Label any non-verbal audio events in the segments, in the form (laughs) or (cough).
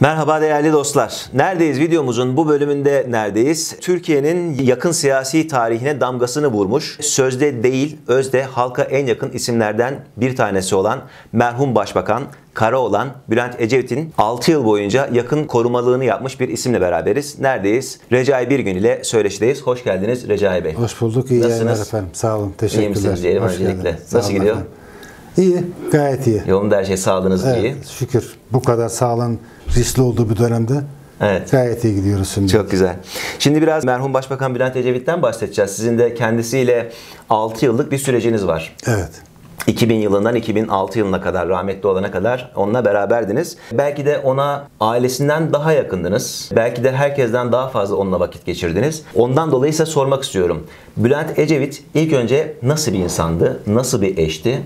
Merhaba değerli dostlar. Neredeyiz videomuzun bu bölümünde neredeyiz? Türkiye'nin yakın siyasi tarihine damgasını vurmuş, sözde değil özde halka en yakın isimlerden bir tanesi olan merhum Başbakan Karaoğlan Bülent Ecevit'in 6 yıl boyunca yakın korumalığını yapmış bir isimle beraberiz. Neredeyiz? Recai Birgün ile söyleşideyiz. Hoş geldiniz Recai Bey. Hoş bulduk. İyi Nasılsınız? yayınlar efendim. Sağ olun. Teşekkürler. İyi misiniz diyelim öncelikle. Nasıl gidiyor? efendim. İyi. Gayet iyi. Yolunda her şey sağlığınız iyi. Evet, şükür. Bu kadar sağlığın riskli olduğu bir dönemde Evet. gayet iyi gidiyoruz şimdi. Çok güzel. Şimdi biraz merhum Başbakan Bülent Ecevit'ten bahsedeceğiz. Sizin de kendisiyle 6 yıllık bir süreciniz var. Evet. 2000 yılından 2006 yılına kadar rahmetli olana kadar onunla beraberdiniz. Belki de ona ailesinden daha yakındınız. Belki de herkesten daha fazla onunla vakit geçirdiniz. Ondan dolayı size sormak istiyorum. Bülent Ecevit ilk önce nasıl bir insandı? Nasıl bir eşti?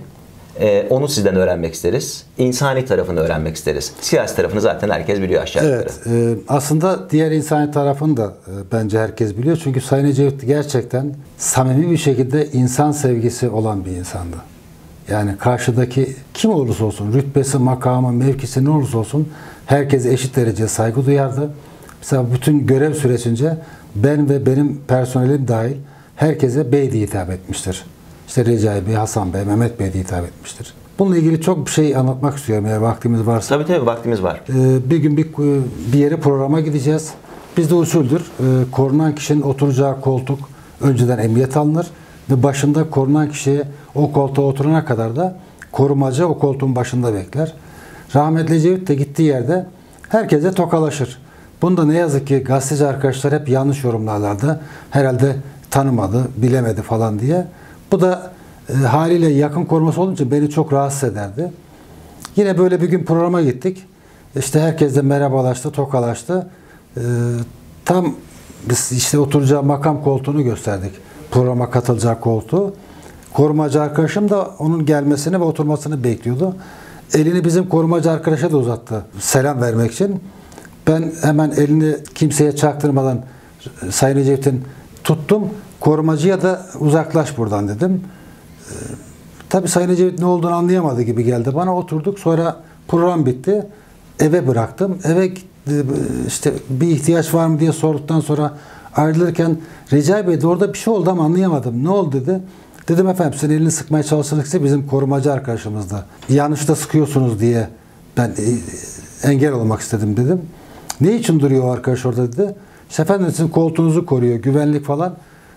Ee, onu sizden öğrenmek isteriz. İnsani tarafını öğrenmek isteriz. Siyasi tarafını zaten herkes biliyor aşağı yukarı. Evet. e, aslında diğer insani tarafını da e, bence herkes biliyor. Çünkü Sayın Ecevit gerçekten samimi bir şekilde insan sevgisi olan bir insandı. Yani karşıdaki kim olursa olsun, rütbesi, makamı, mevkisi ne olursa olsun herkese eşit derece saygı duyardı. Mesela bütün görev süresince ben ve benim personelim dahil herkese bey diye hitap etmiştir. İşte Recai Bey, Hasan Bey, Mehmet Bey diye hitap etmiştir. Bununla ilgili çok bir şey anlatmak istiyorum eğer vaktimiz varsa. Tabii tabii vaktimiz var. Ee, bir gün bir, bir yere programa gideceğiz. Bizde usuldür. Ee, korunan kişinin oturacağı koltuk önceden emniyet alınır ve başında korunan kişi o koltuğa oturana kadar da korumacı o koltuğun başında bekler. Rahmetli Ecevit de gittiği yerde herkese tokalaşır. Bunda ne yazık ki gazeteci arkadaşlar hep yanlış yorumlarlardı. Herhalde tanımadı, bilemedi falan diye. Bu da e, haliyle yakın koruması olunca beni çok rahatsız ederdi. Yine böyle bir gün programa gittik. İşte herkes de merhabalaştı, tokalaştı. Ee, tam biz işte oturacağı makam koltuğunu gösterdik. Programa katılacağı koltuğu. Korumacı arkadaşım da onun gelmesini ve oturmasını bekliyordu. Elini bizim korumacı arkadaşa da uzattı selam vermek için. Ben hemen elini kimseye çaktırmadan Sayın Ecevit'in tuttum. Korumacıya da uzaklaş buradan dedim. Tabii Sayın Ecevit ne olduğunu anlayamadı gibi geldi. Bana oturduk. Sonra program bitti. Eve bıraktım. Eve işte bir ihtiyaç var mı diye sorduktan sonra ayrılırken Recai Bey de orada bir şey oldu ama anlayamadım. Ne oldu dedi. Dedim efendim sizin elini sıkmaya çalışırsa bizim korumacı arkadaşımızda. Yanlışta sıkıyorsunuz diye ben e, engel olmak istedim dedim. Ne için duruyor arkadaş orada dedi. İşte efendim sizin koltuğunuzu koruyor, güvenlik falan.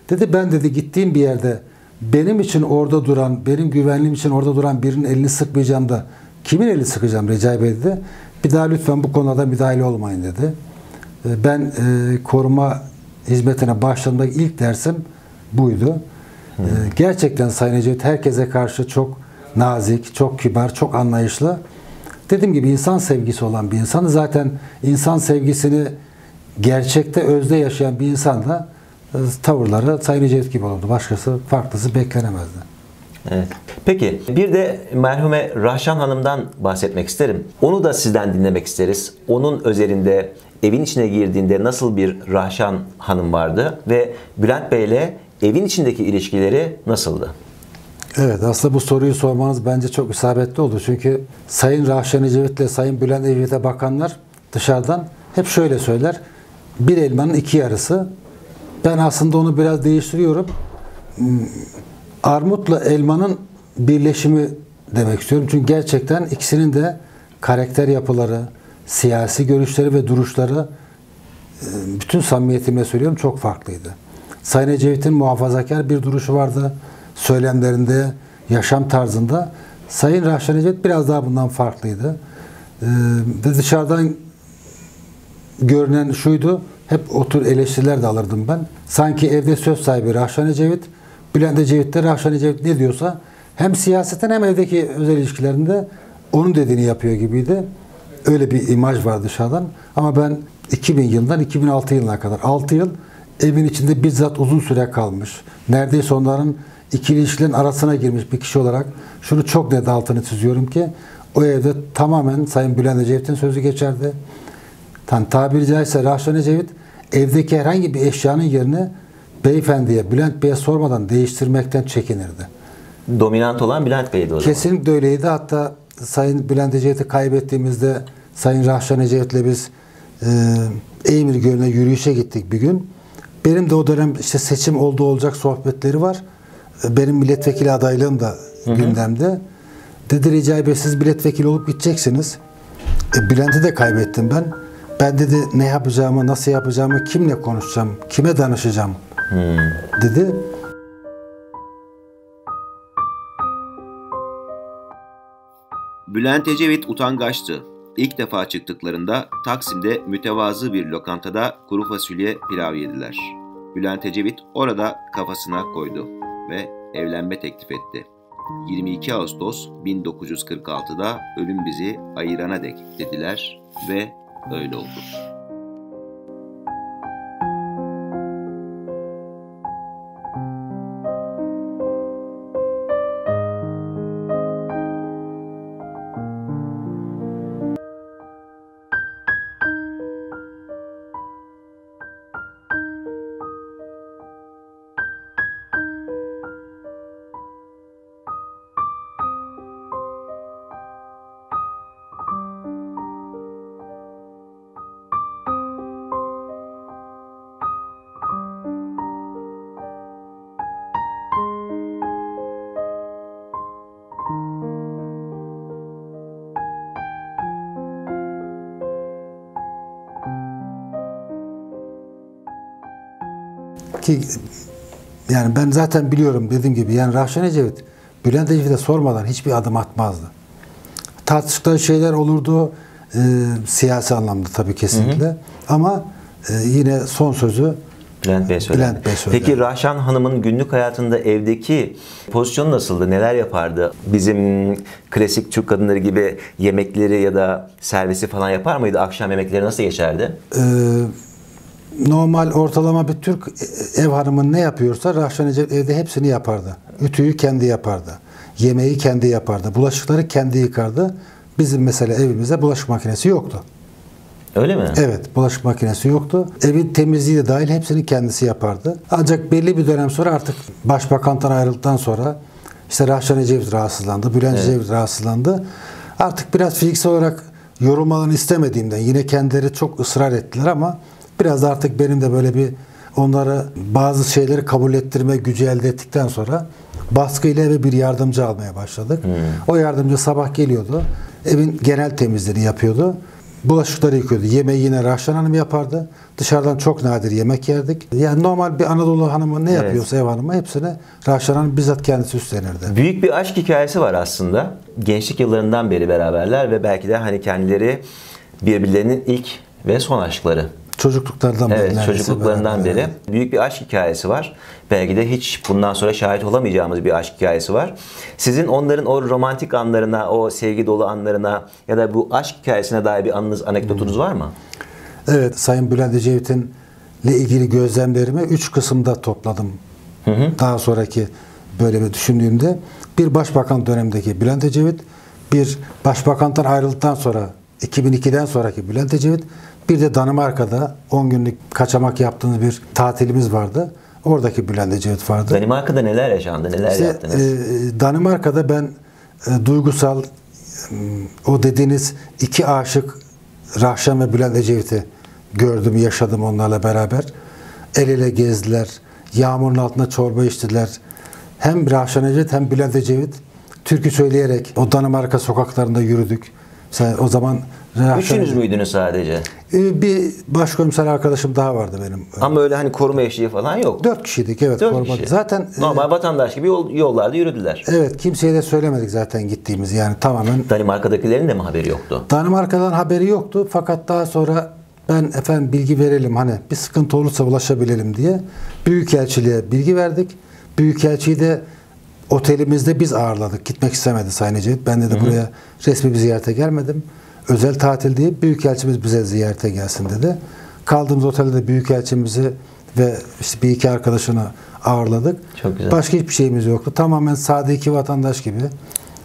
Dedi ben dedi gittiğim bir yerde benim için orada duran, benim güvenliğim için orada duran birinin elini sıkmayacağım da kimin elini sıkacağım Recai Bey dedi. Bir daha lütfen bu konuda müdahale olmayın dedi. E, Ben e, koruma hizmetine başladığımda ilk dersim buydu. E, Gerçekten Sayın Ecevit herkese karşı çok nazik, çok kibar, çok anlayışlı. Dediğim gibi insan sevgisi olan bir insan. Zaten insan sevgisini gerçekte özde yaşayan bir insan da tavırları Sayın Ecevit gibi olurdu. Başkası farklısı beklenemezdi. Evet. Peki bir de merhume Rahşan Hanım'dan bahsetmek isterim. Onu da sizden dinlemek isteriz. Onun özelinde evin içine girdiğinde nasıl bir Rahşan Hanım vardı ve Bülent Bey ile evin içindeki ilişkileri nasıldı? Evet aslında bu soruyu sormanız bence çok isabetli oldu. Çünkü Sayın Rahşan Ecevit ile Sayın Bülent Ecevit'e bakanlar dışarıdan hep şöyle söyler. Bir elmanın iki yarısı. Ben aslında onu biraz değiştiriyorum. Hmm, Armutla elmanın birleşimi demek istiyorum. Çünkü gerçekten ikisinin de karakter yapıları, siyasi görüşleri ve duruşları e, bütün samimiyetimle söylüyorum çok farklıydı. Sayın Ecevit'in muhafazakar bir duruşu vardı. Söylemlerinde, yaşam tarzında. Sayın Rahşan Ecevit biraz daha bundan farklıydı. Ee, ve dışarıdan görünen şuydu. Hep o tür eleştiriler de alırdım ben. Sanki evde söz sahibi Rahşan Ecevit, Bülent Ecevit de Rahşan Ecevit ne diyorsa hem siyaseten hem evdeki özel ilişkilerinde onun dediğini yapıyor gibiydi. Öyle bir imaj var dışarıdan. Ama ben 2000 yılından 2006 yılına kadar 6 yıl evin içinde bizzat uzun süre kalmış. Neredeyse onların ikili ilişkilerin arasına girmiş bir kişi olarak şunu çok net altını çiziyorum ki o evde tamamen Sayın Bülent Ecevit'in sözü geçerdi. Tam tabiri caizse Rahşan Ecevit evdeki herhangi bir eşyanın yerini beyefendiye, Bülent Bey'e sormadan değiştirmekten çekinirdi. Dominant olan Bülent Bey'di o zaman. Kesinlikle öyleydi. Hatta Sayın Bülent Ecevit'i kaybettiğimizde Sayın Rahşan Ecevit'le biz e, Eymir Gölü'ne yürüyüşe gittik bir gün. Benim de o dönem işte seçim oldu olacak sohbetleri var. E, Benim milletvekili adaylığım da gündemde. Dedi Recai Bey siz milletvekili olup gideceksiniz. E, Bülent'i de kaybettim ben. Ben dedi ne yapacağımı, nasıl yapacağımı, kimle konuşacağım, kime danışacağım dedi. Bülent Ecevit utangaçtı. İlk defa çıktıklarında Taksim'de mütevazı bir lokantada kuru fasulye pilav yediler. Bülent Ecevit orada kafasına koydu ve evlenme teklif etti. 22 Ağustos 1946'da ölüm bizi ayırana dek dediler ve öyle oldu. Ki yani ben zaten biliyorum dediğim gibi yani Rahşan Ecevit Bülent Ecevit'e sormadan hiçbir adım atmazdı. Tartıştıkları şeyler olurdu e, siyasi anlamda tabii kesinlikle ama e, yine son sözü Bülent Bey söyledi. Bülent Bey söyledi. Peki Rahşan Hanım'ın günlük hayatında evdeki pozisyonu nasıldı? Neler yapardı? Bizim klasik Türk kadınları gibi yemekleri ya da servisi falan yapar mıydı? Akşam yemekleri nasıl geçerdi? e, normal ortalama bir Türk ev hanımı ne yapıyorsa Rahşan Ecevit evde hepsini yapardı. Ütüyü kendi yapardı. Yemeği kendi yapardı. Bulaşıkları kendi yıkardı. Bizim mesela evimizde bulaşık makinesi yoktu. Öyle mi? Evet, bulaşık makinesi yoktu. Evin temizliği de dahil hepsini kendisi yapardı. Ancak belli bir dönem sonra artık başbakandan ayrıldıktan sonra işte Rahşan Ecevit rahatsızlandı, Bülent Ecevit rahatsızlandı. Artık biraz fiziksel olarak yorulmalarını istemediğimden yine kendileri çok ısrar ettiler ama biraz da artık benim de böyle bir onlara bazı şeyleri kabul ettirme gücü elde ettikten sonra baskıyla eve bir yardımcı almaya başladık. O yardımcı sabah geliyordu. Evin genel temizliğini yapıyordu. Bulaşıkları yıkıyordu. Yemeği yine Rahşan Hanım yapardı. Dışarıdan çok nadir yemek yerdik. Yani normal bir Anadolu hanımı ne Evet. yapıyorsa ev hanımı hepsini Rahşan Hanım bizzat kendisi üstlenirdi. Büyük bir aşk hikayesi var aslında. Gençlik yıllarından beri beraberler ve belki de hani kendileri birbirlerinin ilk ve son aşkları. Çocukluklardan beri. Evet, neredeyse çocukluklarından beraber. beri büyük bir aşk hikayesi var. Belki de hiç bundan sonra şahit olamayacağımız bir aşk hikayesi var. Sizin onların o romantik anlarına, o sevgi dolu anlarına ya da bu aşk hikayesine dair bir anınız, anekdotunuz var mı? Evet, Sayın Bülent Ecevit'in ile ilgili gözlemlerimi üç kısımda topladım. Daha sonraki böyle bir düşündüğümde bir başbakan dönemindeki Bülent Ecevit, bir başbakandan ayrıldıktan sonra 2002'den sonraki Bülent Ecevit, bir de Danimarka'da 10 günlük kaçamak yaptığımız bir tatilimiz vardı. Oradaki Bülent Ecevit vardı. Danimarka'da neler yaşandı, neler İşte, yaptınız? e, Danimarka'da ben e, duygusal m, o dediğiniz iki aşık Rahşan ve Bülent Ecevit'i gördüm, yaşadım onlarla beraber. El ele gezdiler. Yağmurun altında çorba içtiler. Hem Rahşan Ecevit hem Bülent Ecevit türkü söyleyerek o Danimarka sokaklarında yürüdük. Mesela o zaman Rahşan Üçünüz müydünüz sadece? E, Bir başkomiser arkadaşım daha vardı benim. Ama öyle hani koruma eşliği falan yok. Dört kişiydik evet. Dört korumada. kişi. Zaten e, Normal vatandaş gibi yol, yollarda yürüdüler. evet kimseye de söylemedik zaten gittiğimiz yani tamamen Danimarka'dakilerin de mi haberi yoktu? Danimarka'dan haberi yoktu fakat daha sonra ben efendim bilgi verelim hani bir sıkıntı olursa ulaşabilelim diye Büyükelçiliğe bilgi verdik. Büyükelçiyi de otelimizde biz ağırladık. Gitmek istemedi Sayın Ecevit. Ben de buraya resmi bir ziyarete gelmedim. Özel tatil değil Büyükelçimiz bize ziyarete gelsin dedi. Kaldığımız otelde de Büyükelçimizi ve işte bir iki arkadaşını ağırladık. Çok güzel. Başka hiçbir şeyimiz yoktu. Tamamen sade iki vatandaş gibi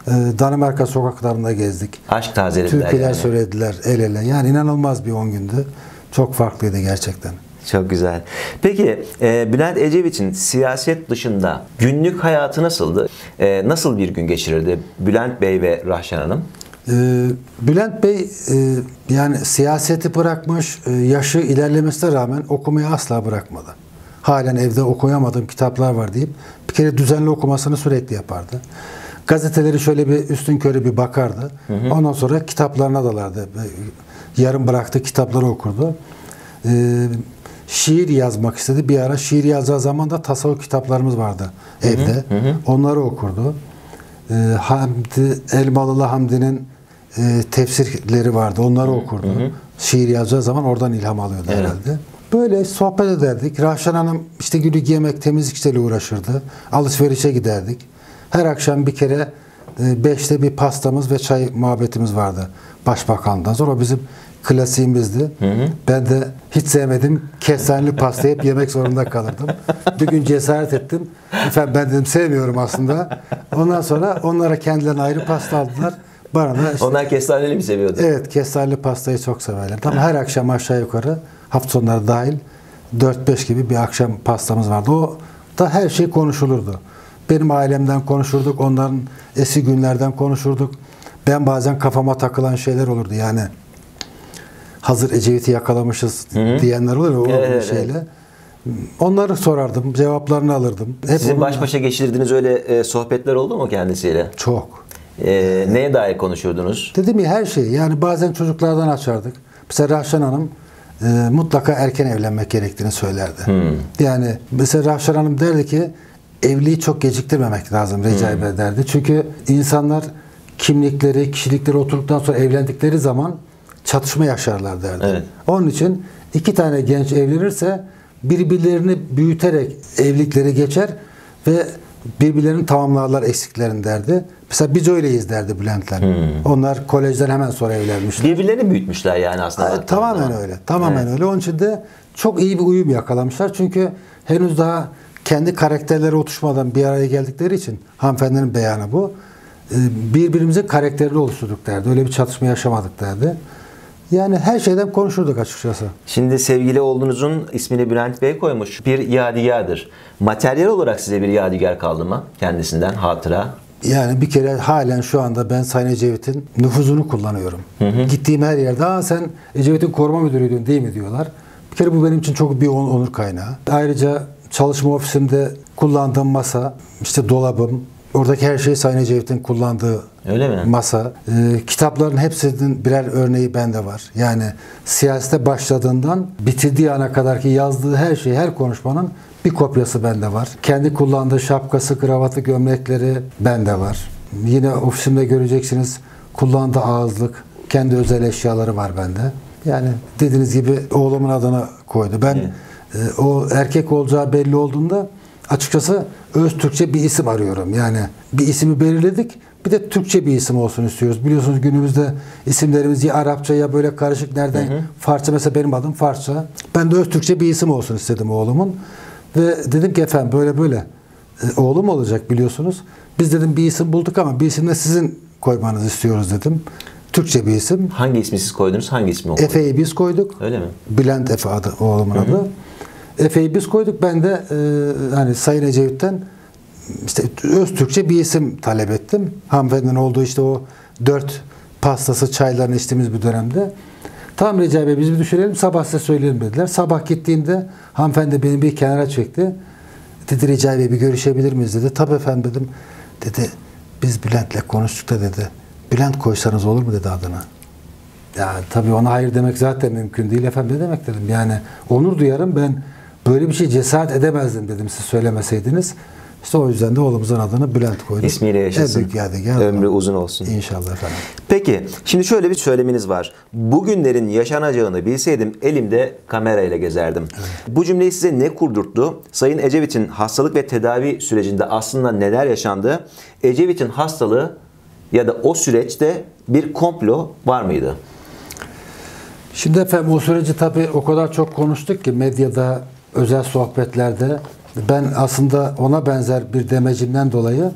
e, Danimarka sokaklarında gezdik. Aşk tazelediler Türküler yani. söylediler el ele. Yani inanılmaz bir 10 gündü. Çok farklıydı gerçekten. Çok güzel. Peki e, Bülent Ecevit'in siyaset dışında günlük hayatı nasıldı? E, nasıl bir gün geçirirdi Bülent Bey ve Rahşan Hanım? Ee, Bülent Bey e, yani siyaseti bırakmış, e, yaşı ilerlemesine rağmen okumayı asla bırakmadı. Halen evde okuyamadığım kitaplar var deyip bir kere düzenli okumasını sürekli yapardı. Gazeteleri şöyle bir üstün körü bir bakardı. Ondan sonra kitaplarına dalardı. Yarım bıraktı kitapları okurdu. Ee, şiir yazmak istedi. Bir ara şiir yazacağı zaman da tasavvuf kitaplarımız vardı evde. Onları okurdu. Ee, Hamdi, Elmalılı Hamdi'nin e, tefsirleri vardı. Onları okurdu. Şiir yazacağı zaman oradan ilham alıyordu herhalde. Böyle sohbet ederdik. Rahşan Hanım işte günlük yemek temizlik işleriyle uğraşırdı. Alışverişe giderdik. Her akşam bir kere e, beşte bir pastamız ve çay muhabbetimiz vardı. Başbakandan sonra bizim klasiğimizdi. Ben de hiç sevmedim. Kestaneli pastayı hep yemek zorunda kalırdım. Bir gün cesaret ettim. Efendim ben dedim sevmiyorum aslında. Ondan sonra onlara kendilerine ayrı pasta aldılar. Bana da işte, Onlar kestaneli mi seviyordu? evet kestaneli pastayı çok severler. Tam her akşam aşağı yukarı hafta sonları dahil 4-5 gibi bir akşam pastamız vardı. O da her şey konuşulurdu. Benim ailemden konuşurduk, onların eski günlerden konuşurduk. Ben bazen kafama takılan şeyler olurdu yani. Hazır Ecevit'i yakalamışız diyenler olur ya o Evet, evet, şeyle. Onları sorardım, cevaplarını alırdım. Hep Sizin baş başa geçirdiğiniz öyle e, sohbetler oldu mu kendisiyle? Çok. E, neye dair konuşurdunuz? Dedim ya her şey. Yani bazen çocuklardan açardık. Mesela Rahşan Hanım e, mutlaka erken evlenmek gerektiğini söylerdi. Yani mesela Rahşan Hanım derdi ki evliliği çok geciktirmemek lazım Recai Bey derdi. Çünkü insanlar kimlikleri, kişilikleri oturduktan sonra evlendikleri zaman çatışma yaşarlar derdi. Evet. Onun için iki tane genç evlenirse birbirlerini büyüterek evlilikleri geçer ve birbirlerini tamamlarlar eksiklerini derdi. Mesela biz öyleyiz derdi Bülent'ler. Onlar kolejden hemen sonra evlenmişler. Birbirlerini büyütmüşler yani aslında. Evet, baktığınız tamamen zaman. öyle. Tamamen öyle. Onun için de çok iyi bir uyum yakalamışlar. Çünkü henüz daha kendi karakterleri otuşmadan bir araya geldikleri için hanımefendinin beyanı bu. Ee, Birbirimizin karakterini oluşturduk derdi. Öyle bir çatışma yaşamadık derdi. Yani her şeyden konuşurduk açıkçası. Şimdi sevgili oğlunuzun ismini Bülent Bey koymuş. Bir yadigardır. Materyal olarak size bir yadigar kaldı mı? Kendisinden hatıra. Yani bir kere halen şu anda ben Sayın Ecevit'in nüfuzunu kullanıyorum. Gittiğim her yerde Aa sen Ecevit'in koruma müdürüydün değil mi diyorlar. Bir kere bu benim için çok bir on- onur kaynağı. Ayrıca çalışma ofisimde kullandığım masa, işte dolabım, oradaki her şey Sayın Ecevit'in kullandığı Öyle mi? masa. Ee, kitapların hepsinin birer örneği bende var. Yani siyasete başladığından bitirdiği ana kadar ki yazdığı her şey, her konuşmanın bir kopyası bende var. Kendi kullandığı şapkası, kravatı, gömlekleri bende var. Yine ofisimde göreceksiniz kullandığı ağızlık, kendi özel eşyaları var bende. Yani dediğiniz gibi oğlumun adına koydu. Ben e, o erkek olacağı belli olduğunda açıkçası öz Türkçe bir isim arıyorum. Yani bir ismi belirledik. Bir de Türkçe bir isim olsun istiyoruz. Biliyorsunuz günümüzde isimlerimiz ya Arapça ya böyle karışık nereden Farsça mesela benim adım Farsça. Ben de öz Türkçe bir isim olsun istedim oğlumun. Ve dedim ki efendim böyle böyle e, oğlum olacak biliyorsunuz. Biz dedim bir isim bulduk ama bir isim de sizin koymanızı istiyoruz dedim. Türkçe bir isim. Hangi ismi siz koydunuz? Hangi ismi o? Efe'yi biz koyduk. Öyle mi? Bülent Efe adı oğlumun adı. Efe'yi biz koyduk. Ben de e, hani Sayın Ecevit'ten işte öz Türkçe bir isim talep ettim. Hanımefendinin olduğu işte o dört pastası çaylarını içtiğimiz bir dönemde. Tamam Recai Bey biz bir düşünelim sabah size söyleyelim dediler. Sabah gittiğimde hanımefendi beni bir kenara çekti. Dedi Recai Bey bir görüşebilir miyiz dedi. Tabii efendim dedim. Dedi biz Bülent'le konuştuk da dedi. Bülent koysanız olur mu dedi adına. Ya tabii ona hayır demek zaten mümkün değil efendim ne demek dedim. Yani onur duyarım ben böyle bir şey cesaret edemezdim dedim siz söylemeseydiniz. İşte o yüzden de oğlumuzun adını Bülent koyduk. İsmiyle yaşasın. En büyük yadigar. Ömrü uzun olsun. İnşallah efendim. Peki, şimdi şöyle bir söyleminiz var. Bugünlerin yaşanacağını bilseydim elimde kamerayla gezerdim. Bu cümleyi size ne kurdurttu? Sayın Ecevit'in hastalık ve tedavi sürecinde aslında neler yaşandı? Ecevit'in hastalığı ya da o süreçte bir komplo var mıydı? Şimdi efendim o süreci tabii o kadar çok konuştuk ki medyada, özel sohbetlerde ben aslında ona benzer bir demecimden dolayı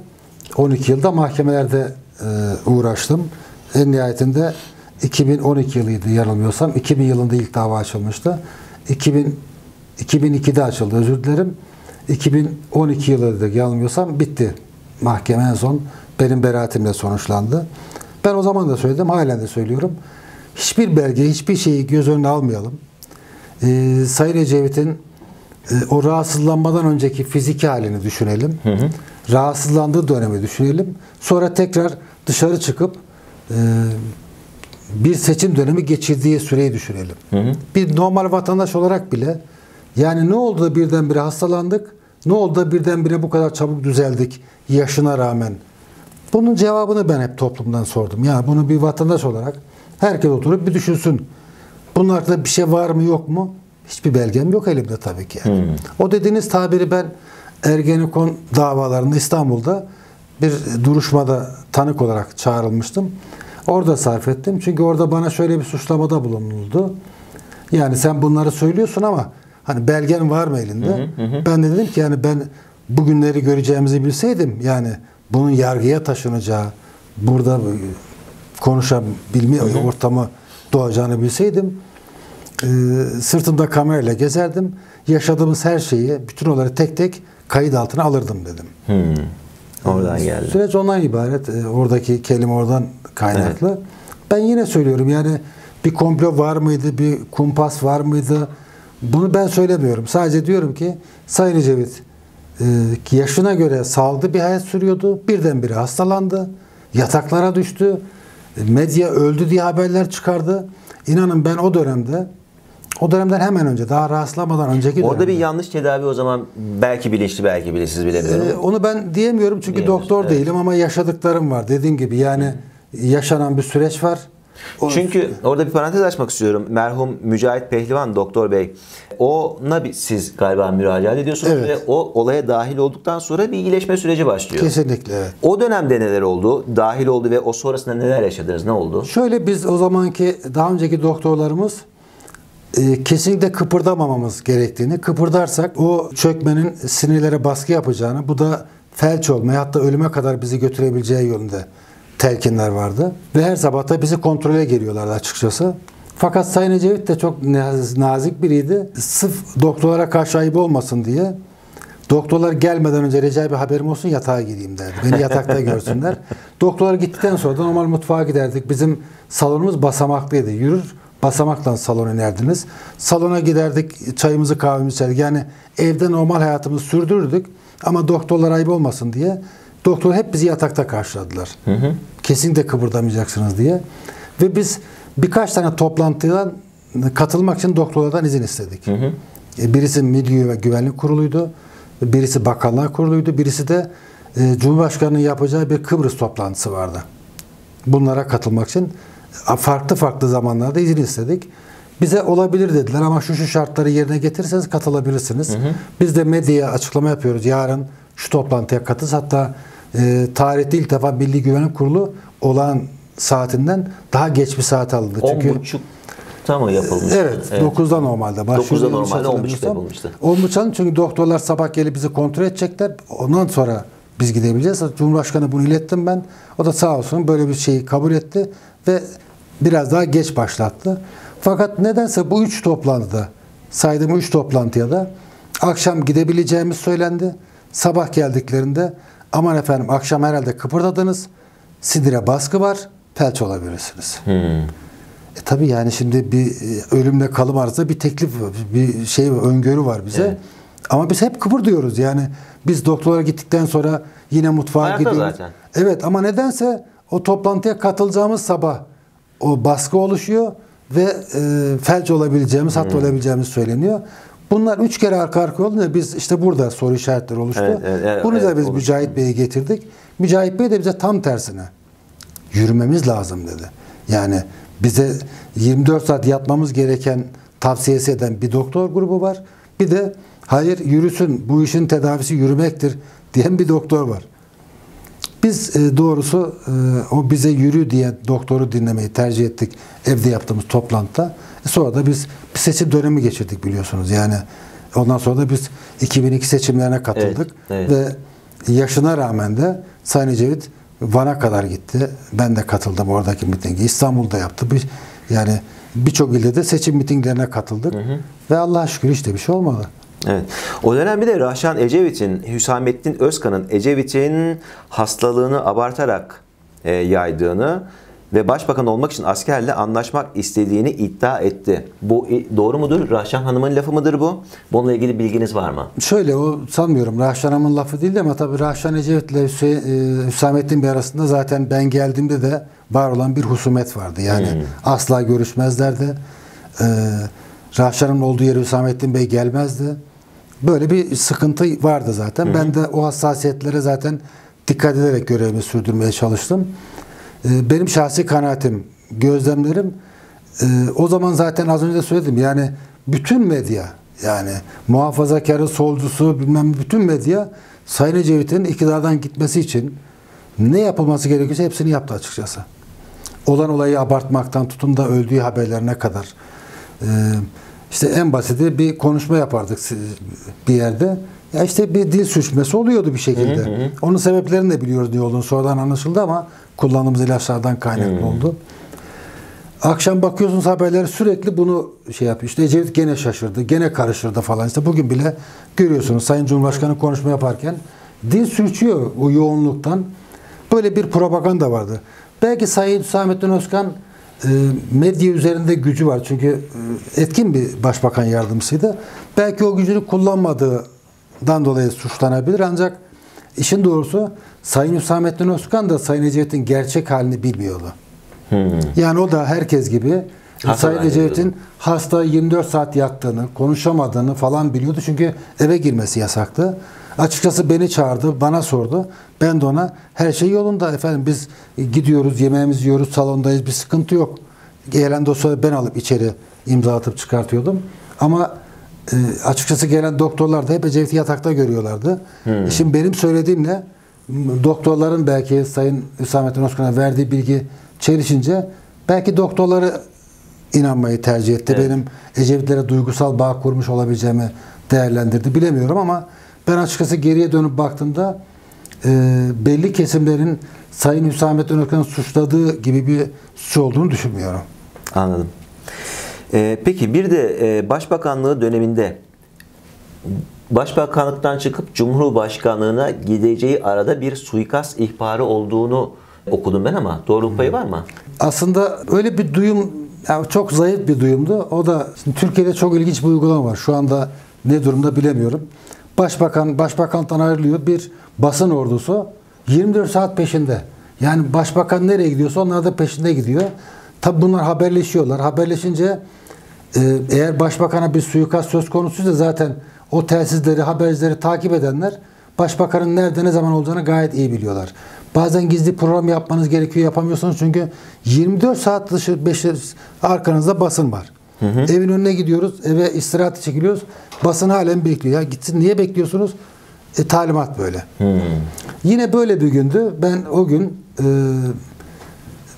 12 yılda mahkemelerde e, uğraştım. En nihayetinde 2012 yılıydı yanılmıyorsam. 2000 yılında ilk dava açılmıştı. 2000 2002'de açıldı özür dilerim. 2012 yılıydı yanılmıyorsam bitti. Mahkeme en son benim beraatimle sonuçlandı. Ben o zaman da söyledim, halen de söylüyorum. Hiçbir belge, hiçbir şeyi göz önüne almayalım. Ee, Sayın Ecevit'in o rahatsızlanmadan önceki fiziki halini düşünelim. Rahatsızlandığı dönemi düşünelim. Sonra tekrar dışarı çıkıp e, bir seçim dönemi geçirdiği süreyi düşünelim. Bir normal vatandaş olarak bile yani ne oldu da birdenbire hastalandık? Ne oldu da birdenbire bu kadar çabuk düzeldik yaşına rağmen? Bunun cevabını ben hep toplumdan sordum. Yani bunu bir vatandaş olarak herkes oturup bir düşünsün. Bunun hakkında bir şey var mı yok mu? Hiçbir belgem yok elimde tabii ki. Yani. O dediğiniz tabiri ben Ergenekon davalarında İstanbul'da bir duruşmada tanık olarak çağrılmıştım. Orada sarf ettim. Çünkü orada bana şöyle bir suçlamada bulunuldu. Yani sen bunları söylüyorsun ama hani belgen var mı elinde? Ben de dedim ki yani ben bugünleri göreceğimizi bilseydim yani bunun yargıya taşınacağı, burada konuşabilme ortamı doğacağını bilseydim e, sırtımda kamerayla gezerdim. Yaşadığımız her şeyi, bütün olayları tek tek kayıt altına alırdım dedim. Oradan geldi. Süreç ondan ibaret. E, oradaki kelime oradan kaynaklı. Ben yine söylüyorum yani bir komplo var mıydı, bir kumpas var mıydı? Bunu ben söylemiyorum. Sadece diyorum ki Sayın Ecevit e, ki yaşına göre sağlıklı bir hayat sürüyordu. Birdenbire hastalandı. Yataklara düştü. E, Medya öldü diye haberler çıkardı. İnanın ben o dönemde o dönemden hemen önce daha rahatsızlamadan önceki Orada dönemde, bir yanlış tedavi o zaman belki bilinçli belki bilinçsiz bilemiyorum. ee, onu ben diyemiyorum çünkü doktor evet. değilim ama yaşadıklarım var. Dediğim gibi yani yaşanan bir süreç var. O- Çünkü orada bir parantez açmak istiyorum. Merhum Mücahit Pehlivan Doktor Bey. Ona bir, siz galiba müracaat ediyorsunuz Evet. ve o olaya dahil olduktan sonra bir iyileşme süreci başlıyor. kesinlikle evet. O dönemde neler oldu? Dahil oldu ve o sonrasında neler yaşadınız? Ne oldu? Şöyle biz o zamanki daha önceki doktorlarımız e, kesinlikle kıpırdamamamız gerektiğini, kıpırdarsak o çökmenin sinirlere baskı yapacağını, bu da felç olmaya hatta ölüme kadar bizi götürebileceği yönünde telkinler vardı. Ve her sabah da bizi kontrole geliyorlardı açıkçası. Fakat Sayın Ecevit de çok naz- nazik biriydi. Sırf doktorlara karşı ayıp olmasın diye Doktorlar gelmeden önce Recai bir haberim olsun yatağa gireyim derdi. Beni yatakta görsünler. (laughs) Doktorlar gittikten sonra da normal mutfağa giderdik. Bizim salonumuz basamaklıydı. Yürür basamaktan salona inerdiniz. Salona giderdik çayımızı kahvemizi içerdik. Yani evde normal hayatımızı sürdürürdük. Ama doktorlar ayıp olmasın diye doktor hep bizi yatakta karşıladılar. Kesinlikle kıpırdamayacaksınız diye. Ve biz birkaç tane toplantıdan katılmak için doktorlardan izin istedik. E, Birisi Milli ve Güvenlik Kurulu'ydu. Birisi Bakanlar Kurulu'ydu. Birisi de e, Cumhurbaşkanı'nın yapacağı bir Kıbrıs toplantısı vardı. Bunlara katılmak için farklı farklı zamanlarda izin istedik. Bize olabilir dediler ama şu şu şartları yerine getirirseniz katılabilirsiniz. Biz de medyaya açıklama yapıyoruz. Yarın şu toplantıya katılız. Hatta e, tarihte ilk defa Milli Güvenlik Kurulu olan saatinden daha geç bir saat alındı. Çünkü 10.30'ta mı yapılmış? Evet, 9'da normalde başlıyor. 9'da yanlış normalde, 10.30'da hatırlamıyorsam. yapılmıştı. 10.30'da çünkü doktorlar sabah gelip bizi kontrol edecekler. Ondan sonra biz gidebileceğiz. Cumhurbaşkanı bunu ilettim ben. O da sağ olsun böyle bir şeyi kabul etti ve biraz daha geç başlattı. Fakat nedense bu üç toplantıda, saydığım üç toplantıya da akşam gidebileceğimiz söylendi. Sabah geldiklerinde aman efendim akşam herhalde kıpırdadınız. Sinire baskı var. Felç olabilirsiniz. E tabii yani şimdi bir e, ölümle kalım arasında bir teklif, bir şey, öngörü var bize. Evet. Ama biz hep kıpırdıyoruz yani. Biz doktora gittikten sonra yine mutfağa Ayakta gidiyoruz. zaten. Evet ama nedense o toplantıya katılacağımız sabah o baskı oluşuyor ve e, felç olabileceğimiz, Hmm. hatta olabileceğimiz söyleniyor. Bunlar üç kere arka arka olunca biz işte burada soru işaretleri oluştu. Evet, evet, evet, Bunu da evet, biz oluştu. Mücahit Bey'i getirdik. Mücahit Bey de bize tam tersine yürümemiz lazım dedi. Yani bize 24 saat yatmamız gereken tavsiyesi eden bir doktor grubu var. Bir de hayır yürüsün bu işin tedavisi yürümektir diyen bir doktor var. Biz e, doğrusu e, o bize yürü diye doktoru dinlemeyi tercih ettik evde yaptığımız toplantıda. E, sonra da biz bir seçim dönemi geçirdik biliyorsunuz. Yani ondan sonra da biz 2002 seçimlerine katıldık Evet, ve yaşına rağmen de Sayın Ecevit Van'a kadar gitti. Ben de katıldım oradaki mitinge. İstanbul'da yaptı. Bir, yani birçok ilde de seçim mitinglerine katıldık. Ve Allah'a şükür işte bir şey olmadı. Evet. O dönem bir de Rahşan Ecevit'in, Hüsamettin Özkan'ın Ecevit'in hastalığını abartarak e, yaydığını ve başbakan olmak için askerle anlaşmak istediğini iddia etti. Bu doğru mudur? Rahşan Hanım'ın lafı mıdır bu? Bununla ilgili bilginiz var mı? Şöyle o sanmıyorum Rahşan Hanım'ın lafı değil de ama tabii Rahşan Ecevit ile Hüseyin, e, Hüsamettin Bey arasında zaten ben geldiğimde de var olan bir husumet vardı. Yani asla görüşmezlerdi. Ee, Rahşan'ın olduğu yere Hüsamettin Bey gelmezdi. Böyle bir sıkıntı vardı zaten. Ben de o hassasiyetlere zaten dikkat ederek görevimi sürdürmeye çalıştım. Ee, benim şahsi kanaatim, gözlemlerim e, o zaman zaten az önce de söyledim. Yani bütün medya yani muhafazakarı, solcusu bilmem bütün medya Sayın Ecevit'in iktidardan gitmesi için ne yapılması gerekiyorsa hepsini yaptı açıkçası. Olan olayı abartmaktan tutun da öldüğü haberlerine kadar. Ee, işte en basiti bir konuşma yapardık bir yerde. Ya işte bir dil sürçmesi oluyordu bir şekilde. Onun sebeplerini de biliyoruz ne olduğunu sonradan anlaşıldı ama kullandığımız ilaçlardan kaynaklı oldu. Akşam bakıyorsunuz haberler sürekli bunu şey yapıyor. İşte Ecevit gene şaşırdı, gene karıştırdı falan. İşte bugün bile görüyorsunuz Sayın Cumhurbaşkanı konuşma yaparken dil sürçüyor o yoğunluktan. Böyle bir propaganda vardı. Belki Sayın Hüsamettin Özkan medya üzerinde gücü var. Çünkü e, etkin bir başbakan yardımcısıydı. Belki o gücünü kullanmadığından dolayı suçlanabilir. Ancak işin doğrusu Sayın Hüsamettin Özkan da Sayın Ecevit'in gerçek halini bilmiyordu. Yani o da herkes gibi Hasta Sayın. Ecevit'in hasta 24 saat yattığını, konuşamadığını falan biliyordu. Çünkü eve girmesi yasaktı. Açıkçası beni çağırdı, bana sordu. Ben de ona her şey yolunda efendim biz gidiyoruz, yemeğimizi yiyoruz, salondayız bir sıkıntı yok. Gelen dosyaları ben alıp içeri imza atıp çıkartıyordum. Ama e, açıkçası gelen doktorlar da hep Ecevit'i yatakta görüyorlardı. E Şimdi benim söylediğimle doktorların belki Sayın Hüsamettin Özkan'a verdiği bilgi çelişince belki doktorları inanmayı tercih etti. Evet. Benim Ecevit'lere duygusal bağ kurmuş olabileceğimi değerlendirdi. Bilemiyorum ama ben açıkçası geriye dönüp baktığımda e, belli kesimlerin Sayın Hüsamettin Özkan'ı suçladığı gibi bir suç olduğunu düşünmüyorum. Anladım. Ee, peki bir de e, başbakanlığı döneminde başbakanlıktan çıkıp Cumhurbaşkanlığına gideceği arada bir suikast ihbarı olduğunu okudum ben ama doğruluk payı var mı? Aslında öyle bir duyum yani çok zayıf bir duyumdu. O da Türkiye'de çok ilginç bir uygulama var. Şu anda ne durumda bilemiyorum. Başbakan başbakanlıktan ayrılıyor. Bir basın ordusu 24 saat peşinde. Yani başbakan nereye gidiyorsa onlar da peşinde gidiyor. Tabi bunlar haberleşiyorlar. Haberleşince e, eğer başbakana bir suikast söz konusuysa zaten o telsizleri, habercileri takip edenler başbakanın nerede ne zaman olacağını gayet iyi biliyorlar. Bazen gizli program yapmanız gerekiyor yapamıyorsunuz çünkü 24 saat dışı beş, arkanızda basın var. Evin önüne gidiyoruz, eve istirahate çekiliyoruz. Basın halen bekliyor. Ya gitsin niye bekliyorsunuz? E, talimat böyle. Yine böyle bir gündü. Ben o gün e,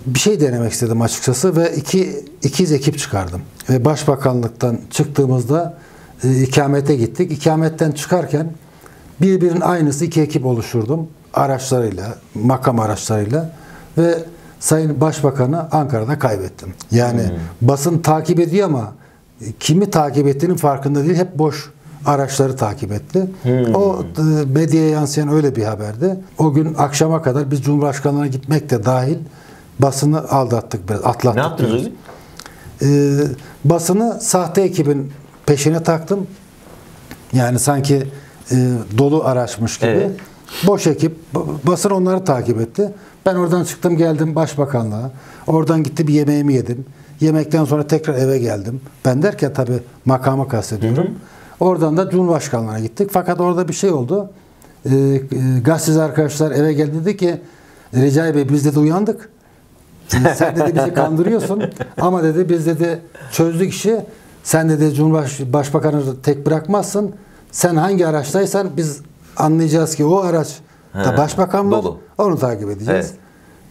bir şey denemek istedim açıkçası ve iki ikiz ekip çıkardım. Ve başbakanlıktan çıktığımızda e, ikamete gittik. İkametten çıkarken birbirinin aynısı iki ekip oluşturdum. Araçlarıyla, makam araçlarıyla ve Sayın Başbakan'ı Ankara'da kaybettim. Yani basın takip ediyor ama kimi takip ettiğinin farkında değil. Hep boş araçları takip etti. O e, medyaya yansıyan öyle bir haberdi. O gün akşama kadar biz Cumhurbaşkanlığına gitmek de dahil basını aldattık biraz, atlattık. Ne yaptınız? Ee, basını sahte ekibin peşine taktım. Yani sanki e, dolu araçmış gibi. Evet. Boş ekip ba- basın onları takip etti. Ben oradan çıktım geldim başbakanlığa. Oradan gitti bir yemeğimi yedim. Yemekten sonra tekrar eve geldim. Ben derken tabii makamı kastediyorum. Oradan da Cumhurbaşkanlığına gittik. Fakat orada bir şey oldu. Ee, e, gazeteci arkadaşlar eve geldi dedi ki Recai Bey biz dedi uyandık. Sen dedi bizi (laughs) kandırıyorsun ama dedi biz dedi çözdük işi. Sen dedi Cumhurbaşkanı tek bırakmazsın. Sen hangi araçtaysan biz anlayacağız ki o araç da başbakan dolu. Onu takip edeceğiz. Evet.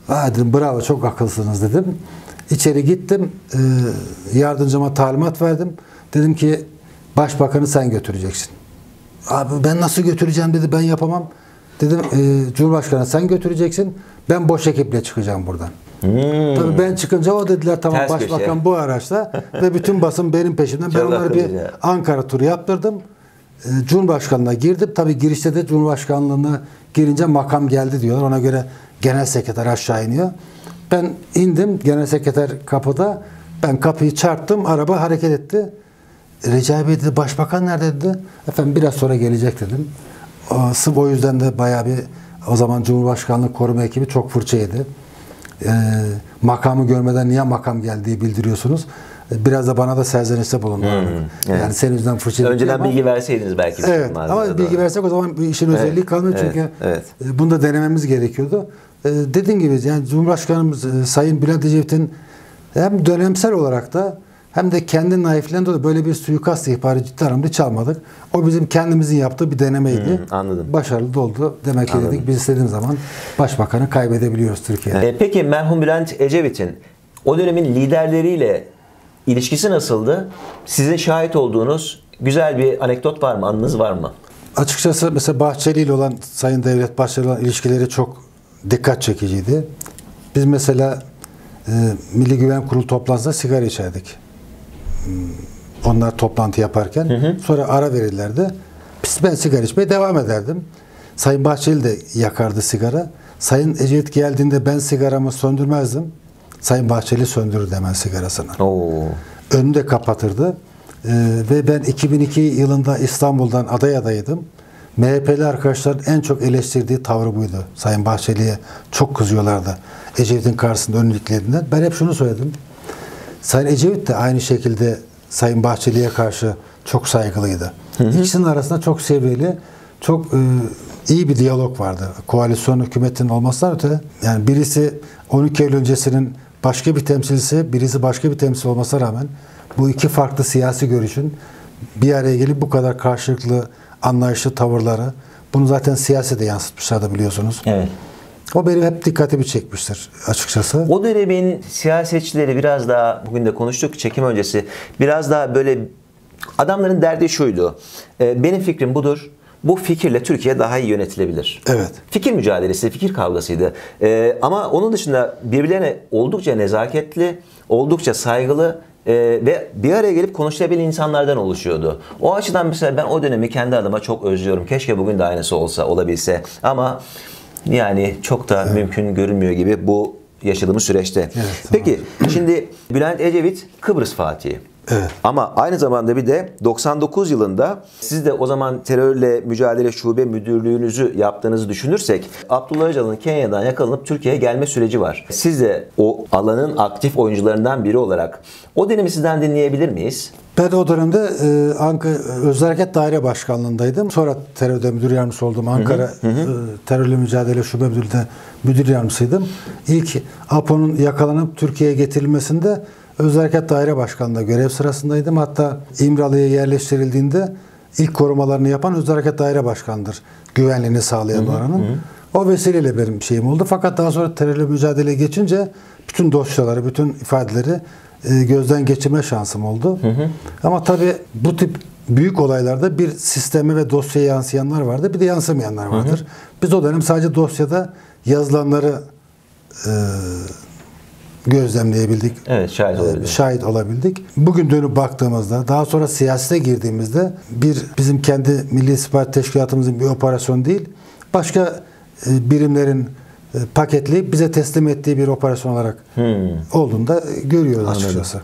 Aa dedim bravo çok akılsınız dedim. İçeri gittim. e, yardımcıma talimat verdim. Dedim ki başbakanı sen götüreceksin. Abi ben nasıl götüreceğim dedi ben yapamam. Dedim e, Cumhurbaşkanı sen götüreceksin. Ben boş ekiple çıkacağım buradan. Tabii ben çıkınca o dediler tamam Ters başbakan köşe. bu araçta ve bütün basın benim peşimden. Ben Çok onlara bir. Ankara turu yaptırdım. E, Cumhurbaşkanlığına girdim. Tabii girişte de Cumhurbaşkanlığına girince makam geldi diyorlar. Ona göre genel sekreter aşağı iniyor. Ben indim genel sekreter kapıda. Ben kapıyı çarptım. Araba hareket etti. Recai Bey dedi başbakan nerede dedi. Efendim biraz sonra gelecek dedim. Sırf o yüzden de bayağı bir o zaman Cumhurbaşkanlığı koruma ekibi çok fırça yedi. Ee, makamı görmeden niye makam geldiği bildiriyorsunuz. Ee, Biraz da bana da serzenişte bulundu. evet. Yani senin yüzünden fırça yedik Önceden ama- bilgi verseydiniz belki. Evet ama Doğru. bilgi versek o zaman bir işin özelliği kalmıyor evet, çünkü evet. e, bunu da denememiz gerekiyordu. E, dediğim gibi yani Cumhurbaşkanımız e, Sayın Bülent Ecevit'in hem dönemsel olarak da hem de kendi naifliğinden dolayı böyle bir suikast ihbarı ciddi anlamda çalmadık. O bizim kendimizin yaptığı bir denemeydi. anladım. Başarılı da oldu. Demek ki dedik biz istediğimiz zaman başbakanı kaybedebiliyoruz Türkiye'de. E, peki merhum Bülent Ecevit'in o dönemin liderleriyle ilişkisi nasıldı? Sizin şahit olduğunuz güzel bir anekdot var mı? Anınız var mı? Açıkçası mesela Bahçeli ile olan Sayın Devlet Bahçeli olan ilişkileri çok dikkat çekiciydi. Biz mesela e, Milli Güven Kurulu toplantısında sigara içerdik. Hmm, Onlar toplantı yaparken. Sonra ara verirlerdi. Biz ben sigara içmeye devam ederdim. Sayın Bahçeli de yakardı sigara. Sayın Ecevit geldiğinde ben sigaramı söndürmezdim. Sayın Bahçeli söndürürdü hemen sigarasını Oo. önünü de kapatırdı. Ee, ve ben 2002 yılında İstanbul'dan aday adayıydım. MHP'li arkadaşların en çok eleştirdiği tavrı buydu. Sayın Bahçeli'ye çok kızıyorlardı. Ecevit'in karşısında önlüklerinden. Ben hep şunu söyledim. Sayın Ecevit de aynı şekilde Sayın Bahçeli'ye karşı çok saygılıydı. İkisinin arasında çok seviyeli, çok e, iyi bir diyalog vardı. Koalisyon hükümetinin olmasından öte yani birisi 12 Eylül öncesinin başka bir temsilcisi, birisi başka bir temsil olmasına rağmen bu iki farklı siyasi görüşün bir araya gelip bu kadar karşılıklı anlayışlı tavırları bunu zaten siyasete yansıtmışlardı biliyorsunuz. Evet. O benim hep dikkatimi çekmiştir açıkçası. O dönemin siyasetçileri biraz daha bugün de konuştuk çekim öncesi biraz daha böyle adamların derdi şuydu. E, benim fikrim budur. Bu fikirle Türkiye daha iyi yönetilebilir. Evet. Fikir mücadelesi, fikir kavgasıydı. E, ama onun dışında birbirlerine oldukça nezaketli, oldukça saygılı e, ve bir araya gelip konuşabilen insanlardan oluşuyordu. O açıdan mesela ben o dönemi kendi adıma çok özlüyorum. Keşke bugün de aynısı olsa, olabilse. Ama yani çok da mümkün görünmüyor gibi bu yaşadığımız süreçte. Peki şimdi Bülent Ecevit Kıbrıs Fatihi. Evet. Ama aynı zamanda bir de 99 yılında siz de o zaman terörle mücadele şube müdürlüğünüzü yaptığınızı düşünürsek Abdullah Öcalan'ın Kenya'dan yakalanıp Türkiye'ye gelme süreci var. Siz de o alanın aktif oyuncularından biri olarak o dönemi sizden dinleyebilir miyiz? Ben o dönemde e, Ankara Özel Hareket Daire Başkanlığındaydım. Sonra terörde müdür yardımcısı oldum. Ankara e, Terörle Mücadele Şube Müdürlüğü'nde müdür yardımcısıydım. İlk APO'nun yakalanıp Türkiye'ye getirilmesinde Özel Hareket Daire Başkanlığı'nda görev sırasındaydım. Hatta İmralı'ya yerleştirildiğinde ilk korumalarını yapan Özel Hareket Daire Başkanı'dır. Güvenliğini sağlayan oranın. O vesileyle benim şeyim oldu. Fakat daha sonra terörle mücadeleye geçince bütün dosyaları, bütün ifadeleri e, gözden geçirme şansım oldu. Ama tabii bu tip büyük olaylarda bir sisteme ve dosyaya yansıyanlar vardır, bir de yansımayanlar vardır. Biz o dönem sadece dosyada yazılanları e, gözlemleyebildik. Evet şahit e, olabilir. şahit olabildik. Bugün dönüp baktığımızda, daha sonra siyasete girdiğimizde bir bizim kendi Milli İstihbarat Teşkilatımızın bir operasyon değil, başka e, birimlerin e, paketleyip bize teslim ettiği bir operasyon olarak olduğunu da görüyoruz açıkçası.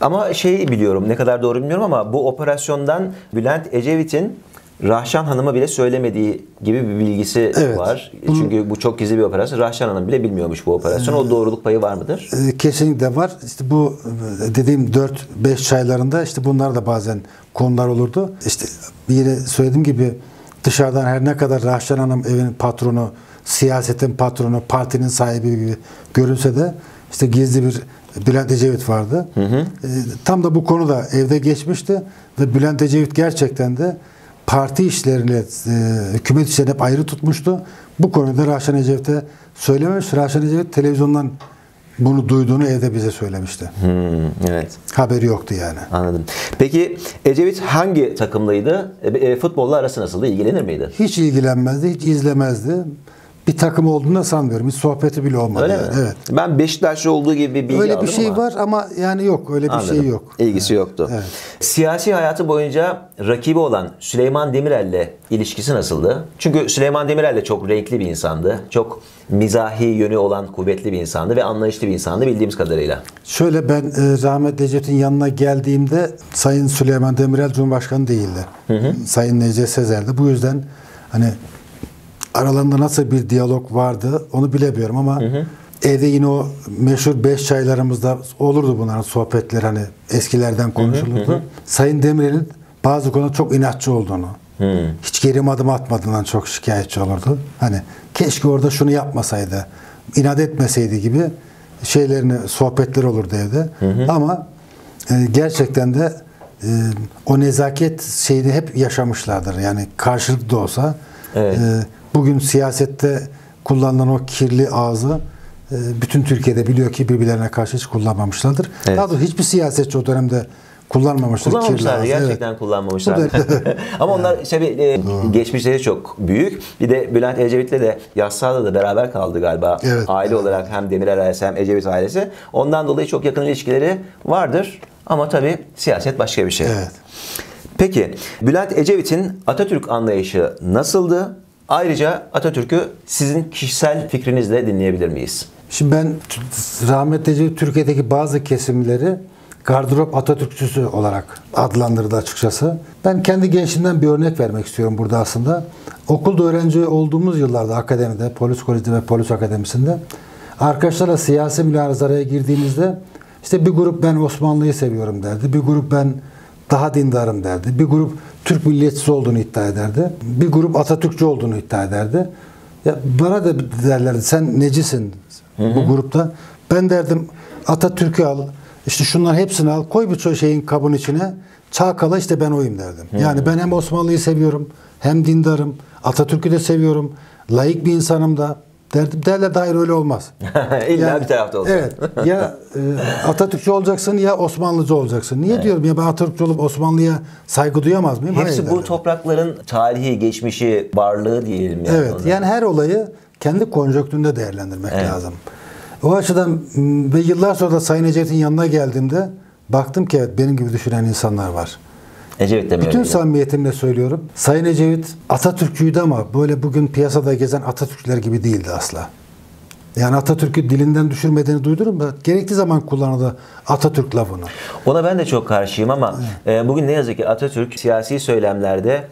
Ama şey biliyorum ne kadar doğru bilmiyorum ama bu operasyondan Bülent Ecevit'in Rahşan Hanım'a bile söylemediği gibi bir bilgisi Evet. var. Çünkü bu çok gizli bir operasyon. Rahşan Hanım bile bilmiyormuş bu operasyon. O doğruluk payı var mıdır? E, Kesinlikle var. İşte bu e, dediğim 4-5 çaylarında işte bunlar da bazen konular olurdu. İşte yine söylediğim gibi dışarıdan her ne kadar Rahşan Hanım evin patronu, siyasetin patronu, partinin sahibi gibi görünse de işte gizli bir Bülent Ecevit vardı. E, Tam da bu konu da evde geçmişti ve Bülent Ecevit gerçekten de parti işlerini, e, hükümet işlerini hep ayrı tutmuştu. Bu konuda Rahşan Ecevit'e söylememiş. Rahşan Ecevit televizyondan bunu duyduğunu evde bize söylemişti. Hmm, evet. Haberi yoktu yani. Anladım. Peki Ecevit hangi takımlıydı? E, e, futbolla arası nasıldı? İlgilenir miydi? Hiç ilgilenmezdi, hiç izlemezdi. Bir takım olduğunu da sanmıyorum. Hiç sohbeti bile olmadı. Öyle yani. mi? Evet. Ben Beşiktaşlı olduğu gibi bir bilgi Öyle bir şey ama. var ama yani yok. Öyle bir Anladım. şey yok. İlgisi yoktu. Evet. Siyasi hayatı boyunca rakibi olan Süleyman Demirel'le ilişkisi nasıldı? Çünkü Süleyman Demirel de çok renkli bir insandı. Çok mizahi yönü olan kuvvetli bir insandı ve anlayışlı bir insandı bildiğimiz kadarıyla. Şöyle ben e, rahmetli Ecevit'in yanına geldiğimde Sayın Süleyman Demirel Cumhurbaşkanı değildi. Sayın Necdet Sezer'di. Bu yüzden hani aralarında nasıl bir diyalog vardı onu bilemiyorum ama evde yine o meşhur beş çaylarımızda olurdu bunların sohbetler hani eskilerden konuşulurdu. Sayın Demirel'in bazı konuda çok inatçı olduğunu, hiç geri adım atmadığından çok şikayetçi olurdu. Hani keşke orada şunu yapmasaydı, inat etmeseydi gibi şeylerini, sohbetler olurdu evde. Ama e, gerçekten de e, o nezaket şeyini hep yaşamışlardır. Yani karşılıklı da olsa Evet. e, bugün siyasette kullanılan o kirli ağzı e, bütün Türkiye'de biliyor ki birbirlerine karşı hiç kullanmamışlardır. Evet. Daha doğrusu hiçbir siyasetçi o dönemde Kullanmamışlar, ağzı. gerçekten Evet. kullanmamışlar. (laughs) Ama onlar bir, e, geçmişleri çok büyük. Bir de Bülent Ecevit'le de Yassıada da beraber kaldı galiba. Evet. Aile olarak hem Demirel ailesi hem Ecevit ailesi. Ondan dolayı çok yakın ilişkileri vardır. Ama tabii siyaset başka bir şey. Evet. Peki Bülent Ecevit'in Atatürk anlayışı nasıldı? Ayrıca Atatürk'ü sizin kişisel fikrinizle dinleyebilir miyiz? Şimdi ben rahmetli Türkiye'deki bazı kesimleri gardırop Atatürkçüsü olarak adlandırdı açıkçası. Ben kendi gençliğimden bir örnek vermek istiyorum burada aslında. Okulda öğrenci olduğumuz yıllarda akademide, polis kolejinde ve polis akademisinde arkadaşlarla siyasi münazaraya girdiğimizde işte bir grup ben Osmanlı'yı seviyorum derdi. Bir grup ben daha dindarım derdi. Bir grup Türk milliyetçisi olduğunu iddia ederdi. Bir grup Atatürkçü olduğunu iddia ederdi. Ya bana da derlerdi sen necisin bu grupta? Ben derdim Atatürk'ü al. işte şunların hepsini al. Koy bir şeyin kabın içine. Çalkala işte ben oyum derdim. Yani ben hem Osmanlı'yı seviyorum hem dindarım. Atatürk'ü de seviyorum. Layık bir insanım da. Derdim, derler dair öyle olmaz. (laughs) İlla Yani, bir tarafta olsun. Evet. Ya e, Atatürkçü olacaksın ya Osmanlıcı olacaksın. Niye diyorum ya ben Atatürkçü olup Osmanlı'ya saygı duyamaz mıyım? Hepsi Hayır bu derdim. toprakların tarihi, geçmişi, varlığı diyelim. Yani Evet. Yani her olayı kendi konjonktüründe değerlendirmek lazım. O açıdan ve yıllar sonra da Sayın Ecevit'in yanına geldiğimde baktım ki evet benim gibi düşünen insanlar var. Ecevit de Bütün öyleydi? samimiyetimle söylüyorum. Sayın Ecevit Atatürkçüydü ama böyle bugün piyasada gezen Atatürkçüler gibi değildi asla. Yani Atatürk'ü dilinden düşürmediğini duydurum da gerektiği zaman kullanırdı Atatürk lafını. Ona ben de çok karşıyım ama e, bugün ne yazık ki Atatürk siyasi söylemlerde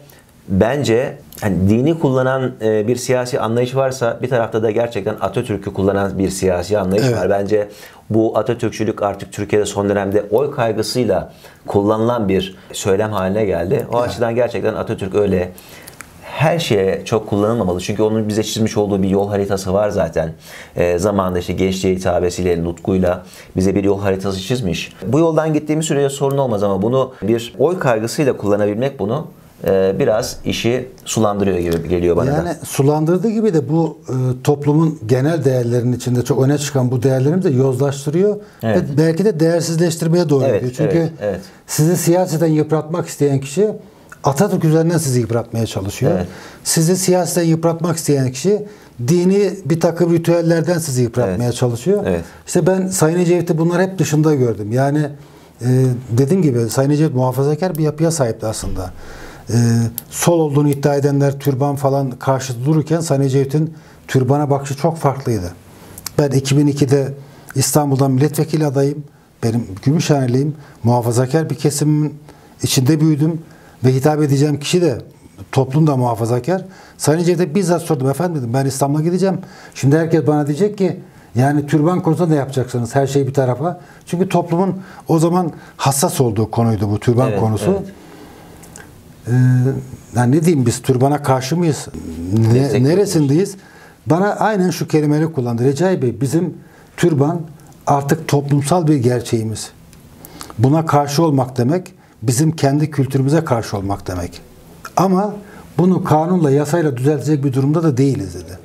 bence hani dini kullanan e, bir siyasi anlayış varsa bir tarafta da gerçekten Atatürk'ü kullanan bir siyasi anlayış Evet. var. Bence bu Atatürkçülük artık Türkiye'de son dönemde oy kaygısıyla kullanılan bir söylem haline geldi. O açıdan gerçekten Atatürk öyle her şeye çok kullanılmamalı. Çünkü onun bize çizmiş olduğu bir yol haritası var zaten. E, zamanında işte gençliğe hitabesiyle, nutkuyla bize bir yol haritası çizmiş. Bu yoldan gittiğimiz sürece sorun olmaz ama bunu bir oy kaygısıyla kullanabilmek bunu biraz işi sulandırıyor gibi geliyor bana Yani da. sulandırdığı gibi de bu e, toplumun genel değerlerinin içinde çok öne çıkan bu değerlerimizi de yozlaştırıyor Evet. ve belki de değersizleştirmeye doğru Evet, gidiyor. Çünkü evet, evet. sizi siyaseten yıpratmak isteyen kişi Atatürk üzerinden sizi yıpratmaya çalışıyor. Evet. Sizi siyaseten yıpratmak isteyen kişi dini bir takım ritüellerden sizi yıpratmaya Evet. çalışıyor. Evet. İşte ben Sayın Ecevit'i bunlar hep dışında gördüm. Yani e, dediğim gibi Sayın Ecevit muhafazakar bir yapıya sahipti aslında. E, sol olduğunu iddia edenler türban falan karşıtı dururken Sayın Ecevit'in türbana bakışı çok farklıydı. Ben 2002'de İstanbul'dan milletvekili adayım. Benim Gümüşhaneliyim. Muhafazakar bir kesimin içinde büyüdüm. Ve hitap edeceğim kişi de toplum da muhafazakar. Sayın Ecevit'e bizzat sordum. Efendim dedim ben İstanbul'a gideceğim. Şimdi herkes bana diyecek ki yani türban konusunda ne yapacaksınız? Her şey bir tarafa. Çünkü toplumun o zaman hassas olduğu konuydu bu türban Evet, konusu. evet. Ee, yani ne diyeyim biz türbana karşı mıyız? Ne, neresindeyiz? Bana aynen şu kelimeleri kullandı. Recai Bey bizim türban artık toplumsal bir gerçeğimiz. Buna karşı olmak demek bizim kendi kültürümüze karşı olmak demek. Ama bunu kanunla, yasayla düzeltecek bir durumda da değiliz dedi.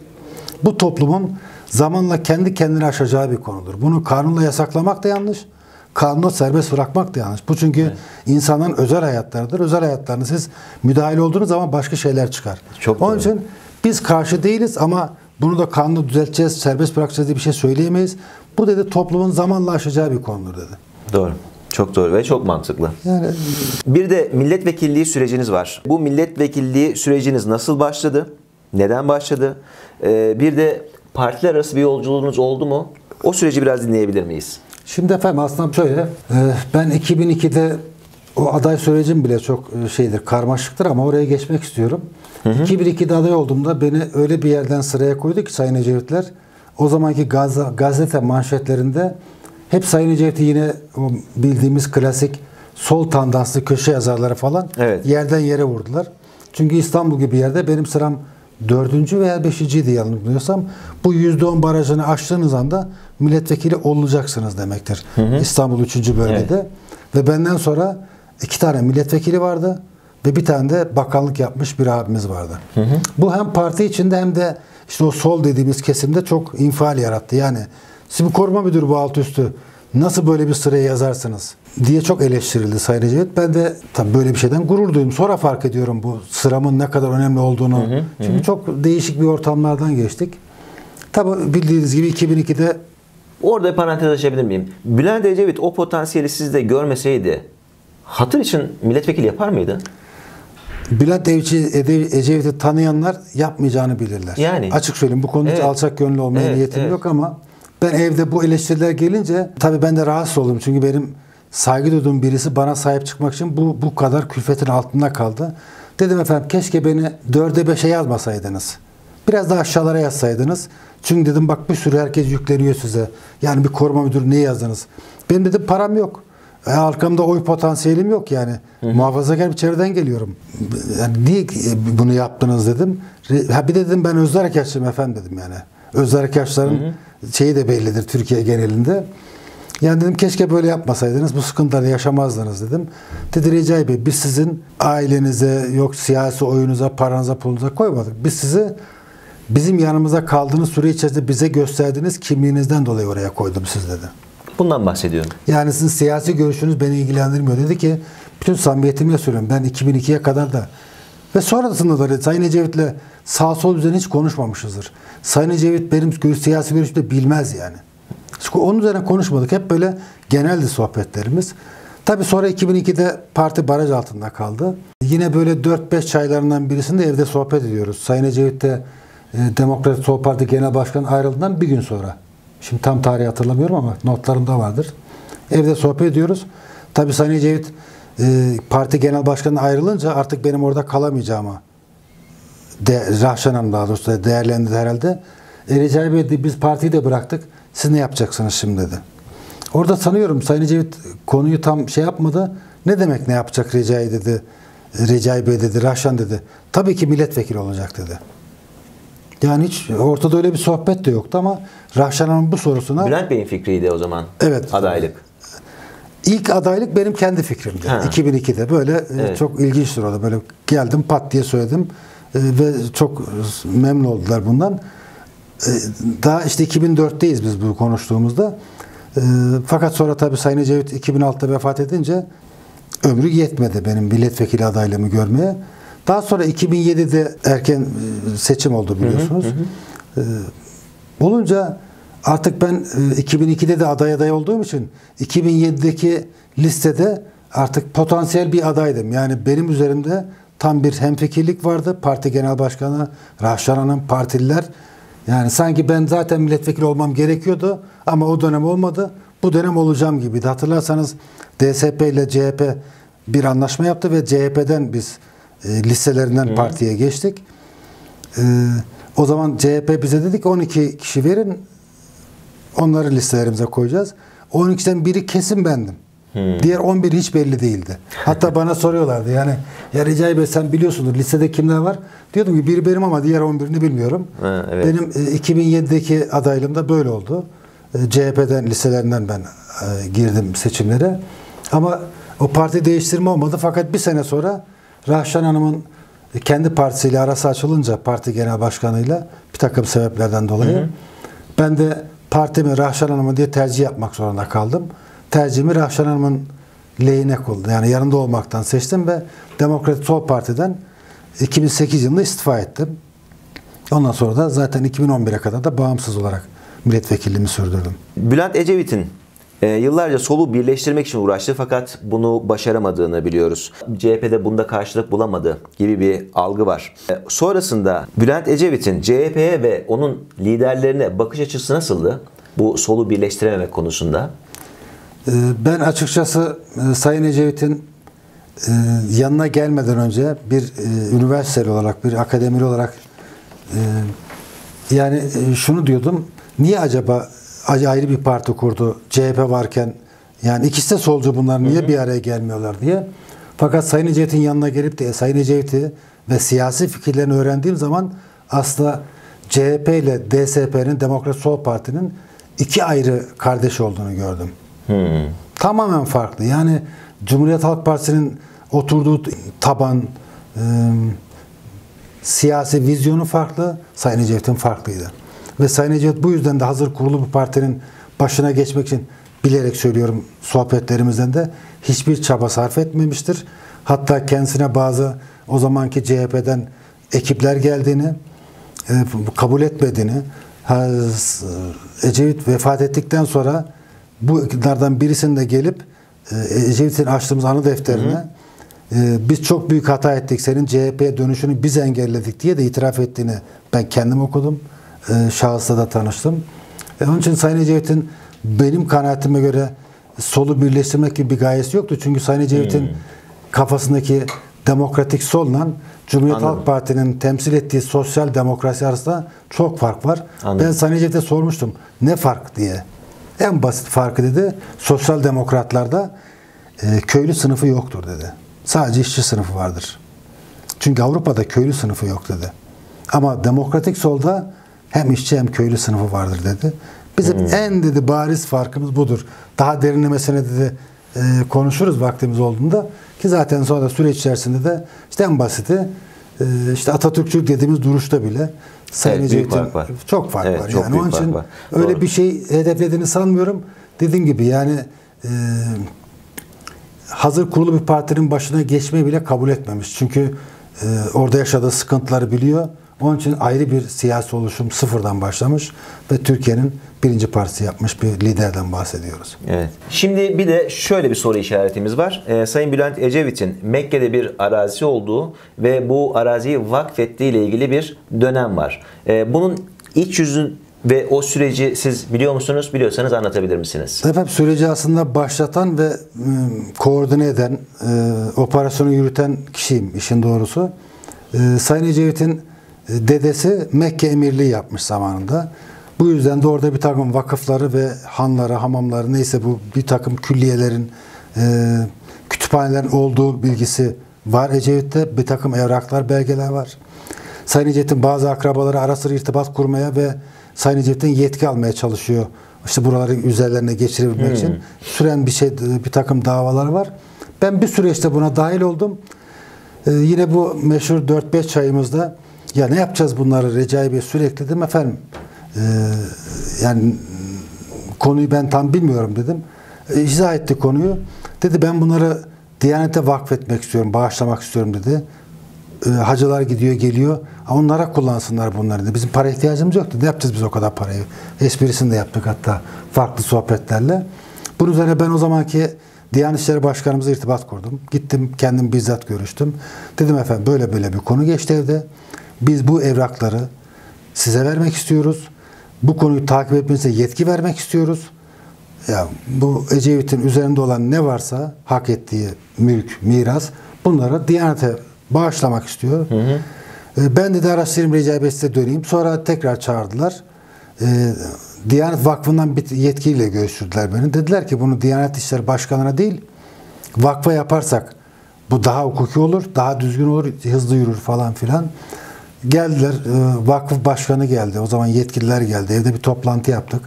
Bu toplumun zamanla kendi kendini aşacağı bir konudur. Bunu kanunla yasaklamak da yanlış. Kanunla serbest bırakmak da yanlış. Bu çünkü insanların özel hayatlarıdır. Özel hayatlarına siz müdahale olduğunuz zaman başka şeyler çıkar. Çok Onun doğru. için biz karşı değiliz ama Bunu da kanunu düzelteceğiz, serbest bırakacağız diye bir şey söyleyemeyiz. Bu dedi toplumun zamanla aşacağı bir konudur dedi. Doğru. Çok doğru ve çok mantıklı. Yani Bir de milletvekilliği süreciniz var. Bu milletvekilliği süreciniz nasıl başladı? Neden başladı? Ee, bir de partiler arası bir yolculuğunuz oldu mu? O süreci biraz dinleyebilir miyiz? Şimdi efendim aslında şöyle, e, ben 2002'de o aday sürecim bile çok e, şeydir, karmaşıktır ama oraya geçmek istiyorum. 2002'de aday olduğumda beni öyle bir yerden sıraya koydu ki Sayın Ecevitler, o zamanki gaz- gazete manşetlerinde hep Sayın Ecevit'i yine o bildiğimiz klasik sol tandanslı köşe yazarları falan Evet. yerden yere vurdular. Çünkü İstanbul gibi yerde benim sıram dördüncü veya beşinciydi yanılmıyorsam. Bu yüzde on barajını aştığınız anda milletvekili olacaksınız demektir. İstanbul üçüncü bölgede. Ve benden sonra iki tane milletvekili vardı ve bir tane de bakanlık yapmış bir abimiz vardı. Bu hem parti içinde hem de işte o sol dediğimiz kesimde çok infial yarattı. Yani siz bir koruma müdürü bu alt üstü nasıl böyle bir sıraya yazarsınız diye çok eleştirildi Sayın Ecevit. Ben de tabii böyle bir şeyden gurur duydum. Sonra fark ediyorum bu sıramın ne kadar önemli olduğunu. Çünkü çok değişik bir ortamlardan geçtik. Tabii bildiğiniz gibi 2002'de Orada parantez açabilir miyim? Bülent Ecevit o potansiyeli sizde görmeseydi hatır için milletvekili yapar mıydı? Bülent Ecevit'i tanıyanlar yapmayacağını bilirler. Yani. Açık söyleyeyim bu konuda hiç Evet. alçak gönüllü olmaya Evet, niyetim evet. yok ama ben evde bu eleştiriler gelince tabii ben de rahatsız oldum. Çünkü benim saygı duyduğum birisi bana sahip çıkmak için bu bu kadar külfetin altında kaldı. Dedim efendim keşke beni dörde beşe yazmasaydınız. Biraz daha aşağılara yazsaydınız. Çünkü dedim bak bir sürü herkes yükleniyor size. Yani bir koruma müdürü niye yazdınız? Benim dedim param yok. E, arkamda oy potansiyelim yok yani. Muhafazakar bir çevreden geliyorum. Yani niye e, bunu yaptınız dedim. Ha bir de dedim ben özgür harekatçıyım efendim dedim yani. Özgür harekatçıların şeyi de bellidir Türkiye genelinde. Yani dedim keşke böyle yapmasaydınız bu sıkıntıları yaşamazdınız dedim. Dedi Recai Bey biz sizin ailenize yok siyasi oyunuza paranıza pulunuza koymadık. Biz sizi bizim yanımıza kaldığınız süre içerisinde bize gösterdiğiniz kimliğinizden dolayı oraya koydum siz dedi. Bundan bahsediyorum. Yani sizin siyasi görüşünüz beni ilgilendirmiyor. Dedi ki bütün samimiyetimle söylüyorum. Ben 2002'ye kadar da ve sonrasında da dedi, Sayın Ecevit'le sağ sol üzerine hiç konuşmamışızdır. Sayın Ecevit benim gö- siyasi görüşümü de bilmez yani. Çünkü onun üzerine konuşmadık. Hep böyle geneldi sohbetlerimiz. Tabii sonra 2002'de parti baraj altında kaldı. Yine böyle 4-5 çaylarından birisinde evde sohbet ediyoruz. Sayın Ecevit de Demokrat Sol Parti Genel Başkanı ayrıldığından bir gün sonra. Şimdi tam tarihi hatırlamıyorum ama notlarımda vardır. Evde sohbet ediyoruz. Tabii Sayın Ecevit e, parti genel başkanı ayrılınca artık benim orada kalamayacağıma de, Rahşan Hanım daha doğrusu değerlendirdi herhalde. E, Recai Bey dedi, biz partiyi de bıraktık. Siz ne yapacaksınız şimdi dedi. Orada sanıyorum Sayın Ecevit konuyu tam şey yapmadı. Ne demek ne yapacak Recai dedi. Recai Bey dedi, Rahşan dedi. Tabii ki milletvekili olacak dedi. Yani hiç ortada öyle bir sohbet de yoktu ama Rahşan Hanım bu sorusuna Bülent Bey'in fikriydi o zaman. Evet. Adaylık. ilk adaylık benim kendi fikrimdi. Ha. 2002'de böyle e, Evet. çok ilginçtir o da böyle geldim pat diye söyledim E, ve çok memnun oldular bundan. E, Daha işte 2004'teyiz biz bu konuştuğumuzda. Fakat sonra tabii Sayın Ecevit 2006'da vefat edince ömrü yetmedi benim milletvekili adaylığımı görmeye. Daha sonra 2007'de erken e, seçim oldu biliyorsunuz. E, Olunca artık ben e, 2002'de de aday aday olduğum için 2007'deki listede artık potansiyel bir adaydım. Yani benim üzerimde tam bir hemfikirlik vardı. Parti Genel Başkanı, Rahşan Hanım, partililer. Yani sanki ben zaten milletvekili olmam gerekiyordu ama o dönem olmadı. Bu dönem olacağım gibiydi. Hatırlarsanız DSP ile CHP bir anlaşma yaptı ve CHP'den biz e, listelerinden partiye geçtik. Ee, o zaman CHP bize dedi ki 12 kişi verin onları listelerimize koyacağız. 12'den biri kesin bendim. Diğer 11 hiç belli değildi. Hatta (laughs) bana soruyorlardı yani ya Recai Bey sen biliyorsundur listede kimler var? Diyordum ki biri benim ama diğer 11'ini bilmiyorum. Ha, evet. Benim e, 2007'deki adaylığım da böyle oldu. E, CHP'den listelerinden ben e, girdim seçimlere. Ama o parti değiştirme olmadı. Fakat bir sene sonra Rahşan Hanım'ın kendi partisiyle arası açılınca parti genel başkanıyla bir takım sebeplerden dolayı ben de partimi Rahşan Hanım'ın diye tercih yapmak zorunda kaldım. Tercihimi Rahşan Hanım'ın lehine kıldı. Yani yanında olmaktan seçtim ve Demokrat Sol Parti'den 2008 yılında istifa ettim. Ondan sonra da zaten 2011'e kadar da bağımsız olarak milletvekilliğimi sürdürdüm. Bülent Ecevit'in e, yıllarca solu birleştirmek için uğraştı fakat bunu başaramadığını biliyoruz. CHP'de bunda karşılık bulamadı gibi bir algı var. E, sonrasında Bülent Ecevit'in CHP'ye ve onun liderlerine bakış açısı nasıldı? Bu solu birleştirememek konusunda. Ee, Ben açıkçası e, Sayın Ecevit'in e, yanına gelmeden önce bir e, üniversiteli olarak, bir akademili olarak yani şunu diyordum. Niye acaba ac- ayrı bir parti kurdu CHP varken yani ikisi de solcu bunlar niye bir araya gelmiyorlar diye. Fakat Sayın Ecevit'in yanına gelip de Sayın Ecevit'i ve siyasi fikirlerini öğrendiğim zaman aslında CHP ile DSP'nin Demokrat Sol Parti'nin iki ayrı kardeş olduğunu gördüm. Tamamen farklı. Yani Cumhuriyet Halk Partisi'nin oturduğu taban, e, siyasi vizyonu farklı, Sayın Ecevit'in farklıydı. Ve Sayın Ecevit bu yüzden de hazır kurulu bir partinin başına geçmek için bilerek söylüyorum sohbetlerimizden de hiçbir çaba sarf etmemiştir. Hatta kendisine bazı o zamanki CHP'den ekipler geldiğini, e, kabul etmediğini, Ecevit vefat ettikten sonra bu iktidardan birisinin de gelip e, Ecevit'in açtığımız anı defterine e, biz çok büyük hata ettik. Senin CHP'ye dönüşünü biz engelledik diye de itiraf ettiğini ben kendim okudum. E, şahısla da tanıştım. E, onun için Sayın Ecevit'in benim kanaatime göre solu birleştirmek gibi bir gayesi yoktu. Çünkü Sayın Ecevit'in kafasındaki demokratik solla Cumhuriyet Anladım. Halk Parti'nin temsil ettiği sosyal demokrasi arasında çok fark var. Anladım. Ben Sayın Ecevit'e sormuştum. Ne fark diye. En basit farkı dedi. Sosyal demokratlarda e, köylü sınıfı yoktur dedi. Sadece işçi sınıfı vardır. Çünkü Avrupa'da köylü sınıfı yok dedi. Ama demokratik solda hem işçi hem köylü sınıfı vardır dedi. Bizim en dedi bariz farkımız budur. Daha derinlemesine dedi e, konuşuruz vaktimiz olduğunda ki zaten sonra süreç içerisinde de işte en basiti e, işte Atatürkçülük dediğimiz duruşta bile Sayın Evet, Ecevit'in fark var. çok fark Evet, var. çok yani onun için var. öyle Doğru. bir şey hedeflediğini sanmıyorum. Dediğim gibi yani e, hazır kurulu bir partinin başına geçmeyi bile kabul etmemiş. Çünkü e, orada yaşadığı sıkıntıları biliyor. Onun için ayrı bir siyasi oluşum sıfırdan başlamış ve Türkiye'nin birinci partisi yapmış bir liderden bahsediyoruz. Evet. Şimdi bir de şöyle bir soru işaretimiz var. Ee, Sayın Bülent Ecevit'in Mekke'de bir arazi olduğu ve bu araziyi vakfettiği ile ilgili bir dönem var. Ee, bunun iç yüzün ve o süreci siz biliyor musunuz? Biliyorsanız anlatabilir misiniz? Efendim süreci aslında başlatan ve e, koordine eden, e, operasyonu yürüten kişiyim işin doğrusu. E, Sayın Ecevit'in dedesi Mekke emirliği yapmış zamanında. Bu yüzden de orada bir takım vakıfları ve hanları, hamamları neyse bu bir takım külliyelerin, e, kütüphanelerin olduğu bilgisi var. Ecevit'te bir takım evraklar, belgeler var. Sayın Ecevit'in bazı akrabaları ara sıra irtibat kurmaya ve Sayın Ecevit'ten yetki almaya çalışıyor. İşte buraları üzerlerine geçirebilmek için süren bir şey bir takım davalar var. Ben bir süreçte buna dahil oldum. Ee, yine bu meşhur 4-5 çayımızda ya ne yapacağız bunları Recai Bey sürekli dedim efendim e, yani konuyu ben tam bilmiyorum dedim. E, izah etti konuyu. Dedi ben bunları Diyanete vakfetmek istiyorum, bağışlamak istiyorum dedi. E, hacılar gidiyor geliyor. "Ha, Onlara kullansınlar bunları dedi. Bizim para ihtiyacımız yoktu. Ne yapacağız biz o kadar parayı? Esprisini de yaptık hatta farklı sohbetlerle. Bunun üzerine ben o zamanki Diyanet İşleri Başkanımıza irtibat kurdum. Gittim kendim bizzat görüştüm. Dedim efendim böyle böyle bir konu geçti evde. Biz bu evrakları size vermek istiyoruz. Bu konuyu takip etmenize yetki vermek istiyoruz. Ya bu Ecevit'in üzerinde olan ne varsa hak ettiği mülk, miras bunları Diyanet'e bağışlamak istiyor. E, Ben de araştırayım Recai Bey size döneyim. Sonra tekrar çağırdılar. E, Diyanet Vakfı'ndan bir yetkiyle görüştürdüler beni. Dediler ki bunu Diyanet İşleri Başkanı'na değil vakfa yaparsak bu daha hukuki olur, daha düzgün olur, hızlı yürür falan filan. Geldiler, e, vakıf başkanı geldi. O zaman yetkililer geldi. Evde bir toplantı yaptık.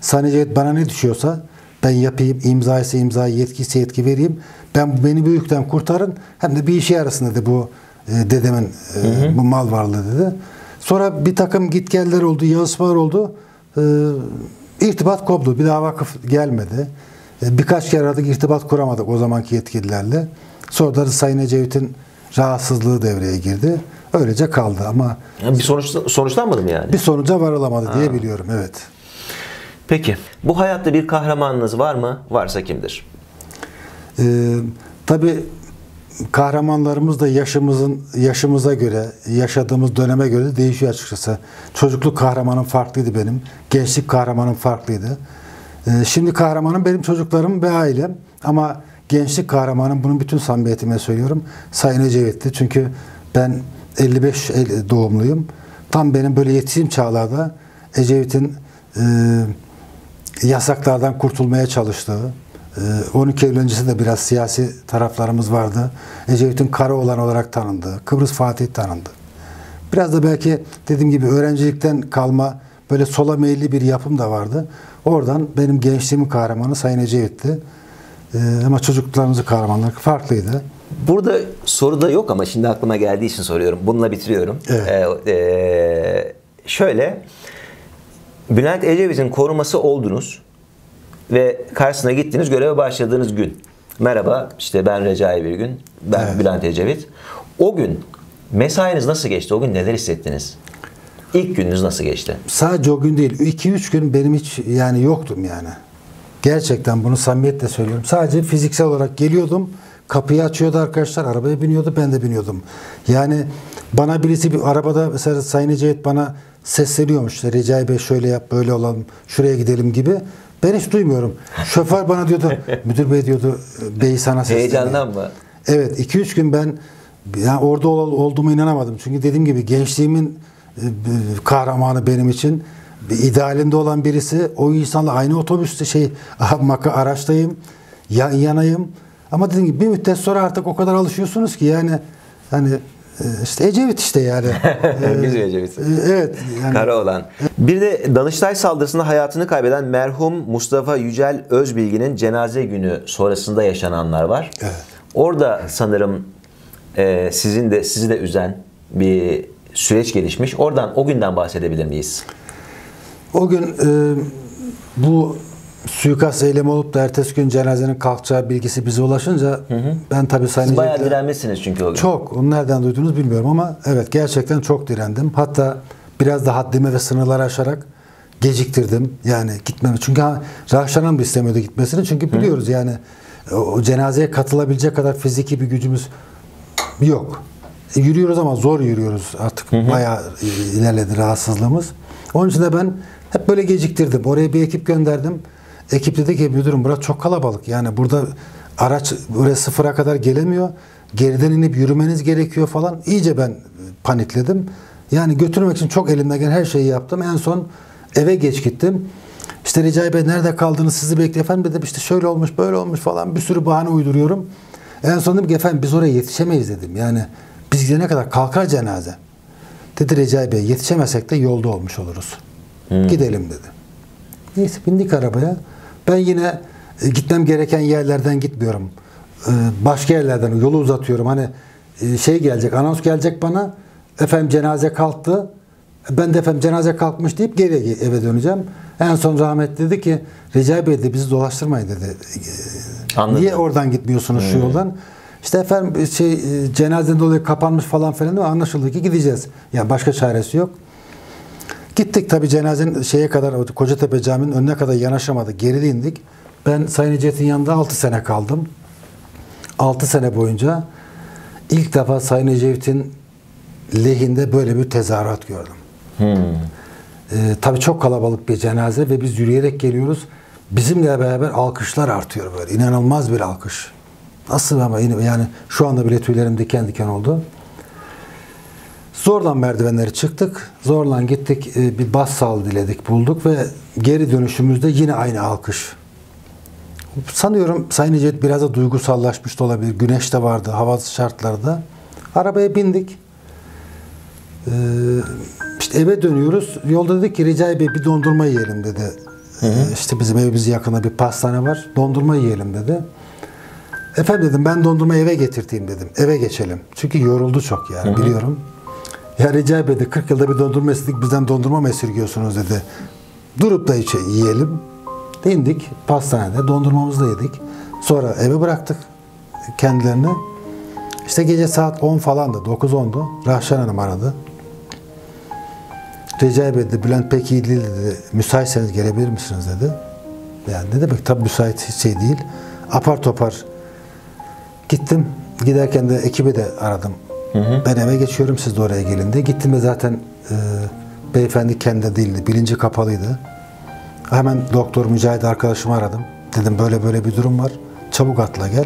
Sayın Ecevit bana ne düşüyorsa ben yapayım, imza ise imza, yetki ise yetki vereyim. Ben beni bu yükten kurtarın. Hem de bir işe yarasın dedi bu e, dedemin e, bu mal varlığı dedi. Sonra bir takım gitgeller oldu, yazışmalar oldu. E, irtibat koptu. Bir daha vakıf gelmedi. E, birkaç kere aradık, irtibat kuramadık o zamanki yetkililerle. Sonra da Sayın Ecevit'in rahatsızlığı devreye girdi. Öylece kaldı ama Yani bir sonuç sonuçlanmadı mı yani? bir sonuca varılamadı diye biliyorum. Evet. Peki bu hayatta bir kahramanınız var mı? Varsa kimdir? Ee, tabii kahramanlarımız da yaşımızın yaşımıza göre, yaşadığımız döneme göre de değişiyor açıkçası. Çocukluk kahramanım farklıydı benim. Gençlik kahramanım farklıydı. Ee, şimdi kahramanım benim çocuklarım ve ailem. Ama gençlik kahramanım, bunun bütün samimiyetime söylüyorum. Sayın Ecevit'ti. Çünkü ben 55 el- doğumluyum. Tam benim böyle yetişim çağlarda Ecevit'in e, yasaklardan kurtulmaya çalıştığı, e, 12 Eylül öncesi de biraz siyasi taraflarımız vardı. Ecevit'in Karaoğlan olarak tanındı. Kıbrıs Fatih tanındı. Biraz da belki dediğim gibi öğrencilikten kalma böyle sola meyilli bir yapım da vardı. Oradan benim gençliğimin kahramanı Sayın Ecevit'ti. E, ama çocukluklarımızın kahramanları farklıydı. Burada soru da yok ama şimdi aklıma geldiği için soruyorum. Bununla bitiriyorum. Evet. Ee, e, şöyle, Bülent Ecevit'in koruması oldunuz ve karşısına gittiniz göreve başladığınız gün. Merhaba işte ben Recai bir gün, ben Evet. Bülent Ecevit. O gün mesainiz nasıl geçti? O gün neler hissettiniz? İlk gününüz nasıl geçti? Sadece o gün değil. 2-3 gün benim hiç yani yoktum yani. Gerçekten bunu samimiyetle söylüyorum. Sadece fiziksel olarak geliyordum. Kapıyı açıyordu arkadaşlar. Arabaya biniyordu. Ben de biniyordum. Yani bana birisi bir arabada mesela Sayın Ecevit bana sesleniyormuş. İşte Recai Bey şöyle yap böyle olalım. Şuraya gidelim gibi. Ben hiç duymuyorum. (laughs) Şoför bana diyordu. Müdür bey diyordu. Bey sana sesleniyor. Heyecandan mı? Evet 2-3 gün ben yani orada ol- olduğuma inanamadım. Çünkü dediğim gibi gençliğimin e, kahramanı benim için bir idealinde olan birisi. O insanla aynı otobüste şey (laughs) araçtayım. Yan yanayım. Ama dediğim gibi bir müddet sonra artık o kadar alışıyorsunuz ki yani hani e, işte Ecevit işte yani. (laughs) E, Bizim Ecevit. e, Evet. Yani, Karaoğlan. Bir de Danıştay saldırısında hayatını kaybeden merhum Mustafa Yücel Özbilgi'nin cenaze günü sonrasında yaşananlar var. Evet. Orada sanırım e, sizin de sizi de üzen bir süreç gelişmiş. Oradan o günden bahsedebilir miyiz? O gün e, bu suikast eylemi olup da ertesi gün cenazenin kalkacağı bilgisi bize ulaşınca ben tabii Sayın Siz bayağı direnmişsiniz çünkü o gün. Çok. Onu nereden duydunuz bilmiyorum ama evet gerçekten çok direndim. Hatta biraz da haddimi ve sınırları aşarak geciktirdim. Yani gitmemi. Çünkü Rahşan Hanım istemiyordu gitmesini. Çünkü biliyoruz yani o, cenazeye katılabilecek kadar fiziki bir gücümüz yok. E, yürüyoruz ama zor yürüyoruz artık. Bayağı e, ilerledi rahatsızlığımız. Onun için de ben hep böyle geciktirdim. Oraya bir ekip gönderdim. Ekip dedi ki müdürüm burası çok kalabalık. Yani burada araç buraya sıfıra kadar gelemiyor. Geriden inip yürümeniz gerekiyor falan. İyice ben panikledim. Yani götürmek için çok elimden gelen her şeyi yaptım. En son eve geç gittim. İşte Recai Bey nerede kaldınız sizi bekliyor efendim dedim işte şöyle olmuş böyle olmuş falan bir sürü bahane uyduruyorum. En son dedim ki efendim biz oraya yetişemeyiz dedim. Yani biz gidene kadar kalkar cenaze. Dedi Recai Bey yetişemesek de yolda olmuş oluruz. Gidelim dedi. Neyse bindik arabaya. Ben yine e, gitmem gereken yerlerden gitmiyorum. E, başka yerlerden yolu uzatıyorum. Hani e, şey gelecek, anons gelecek bana. Efendim cenaze kalktı. Ben de efendim cenaze kalkmış deyip geri eve döneceğim. En son rahmet dedi ki Recai Bey de bizi dolaştırmayın dedi. Anladım. Niye oradan gitmiyorsunuz şu yoldan? İşte efendim şey cenazeden dolayı kapanmış falan filan ama anlaşıldı ki gideceğiz. Yani başka çaresi yok. Gittik tabii cenazenin şeye kadar Kocatepe Camii'nin önüne kadar yanaşamadık. Geri indik. Ben Sayın Ecevit'in yanında 6 sene kaldım. 6 sene boyunca ilk defa Sayın Ecevit'in lehinde böyle bir tezahürat gördüm. Ee, tabii çok kalabalık bir cenaze ve biz yürüyerek geliyoruz. Bizimle beraber alkışlar artıyor böyle. İnanılmaz bir alkış. Nasıl ama yine yani şu anda bile tüylerim diken diken oldu. Zorla merdivenleri çıktık. Zorla gittik. e, Bir bas sal diledik bulduk ve geri dönüşümüzde yine aynı alkış. Sanıyorum Sayın Ecevit biraz da duygusallaşmış da olabilir. Güneş de vardı hava şartlarda. Arabaya bindik. Ee, işte eve dönüyoruz. Yolda dedik ki Recai Bey bir dondurma yiyelim dedi. Ee, işte bizim evimizin yakında bir pastane var. Dondurma yiyelim dedi. Efendim dedim ben dondurma eve getirteyim dedim. Eve geçelim. Çünkü yoruldu çok yani biliyorum. Ya Recai Bey de 40 yılda bir dondurma istedik bizden dondurma mı esirgiyorsunuz dedi. Durup da içe yiyelim. İndik pastanede dondurmamızı da yedik. Sonra eve bıraktık kendilerini. İşte gece saat 10 falandı, 9-10'du. Rahşan Hanım aradı. Recep dedi, Bülent pek iyi değil dedi. Müsaitseniz gelebilir misiniz dedi. Yani ne demek tabii müsait hiç şey değil. Apar topar gittim. Giderken de ekibi de aradım. Ben eve geçiyorum siz de oraya gelin diye. Gittim de zaten e, beyefendi kendi değildi. Bilinci kapalıydı. Hemen doktor Mücahit arkadaşımı aradım. Dedim böyle böyle bir durum var. Çabuk atla gel.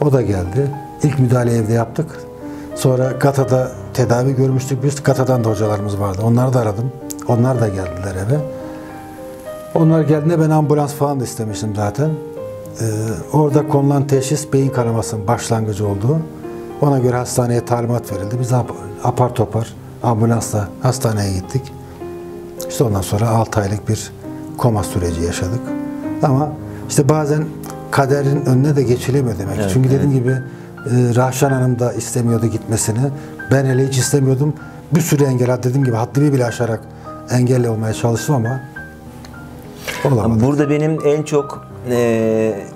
O da geldi. İlk müdahale evde yaptık. Sonra Gata'da tedavi görmüştük biz. Gata'dan da hocalarımız vardı. Onları da aradım. Onlar da geldiler eve. Onlar geldiğinde ben ambulans falan da istemiştim zaten. Ee, orada konulan teşhis beyin kanamasının başlangıcı olduğu. Ona göre hastaneye talimat verildi. Biz ap- apar topar ambulansla hastaneye gittik. İşte ondan sonra 6 aylık bir koma süreci yaşadık. Ama işte bazen kaderin önüne de geçilemiyor demek. ki. Çünkü dediğim gibi e, Rahşan Hanım da istemiyordu gitmesini. Ben hele hiç istemiyordum. Bir sürü engel dediğim gibi haddimi bile aşarak engelle olmaya çalıştım ama olamadı. Burada benim en çok eee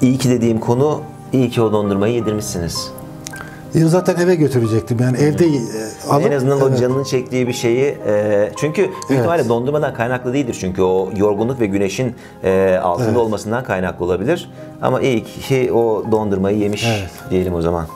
iyi ki dediğim konu iyi ki o dondurmayı yedirmişsiniz. Ya Zaten eve götürecektim. Yani evde e, alıp en azından o evet. canının çektiği bir şeyi e, çünkü büyük Evet. ihtimalle dondurmadan kaynaklı değildir çünkü o yorgunluk ve güneşin e, altında Evet. olmasından kaynaklı olabilir ama iyi ki o dondurmayı yemiş Evet. diyelim o zaman.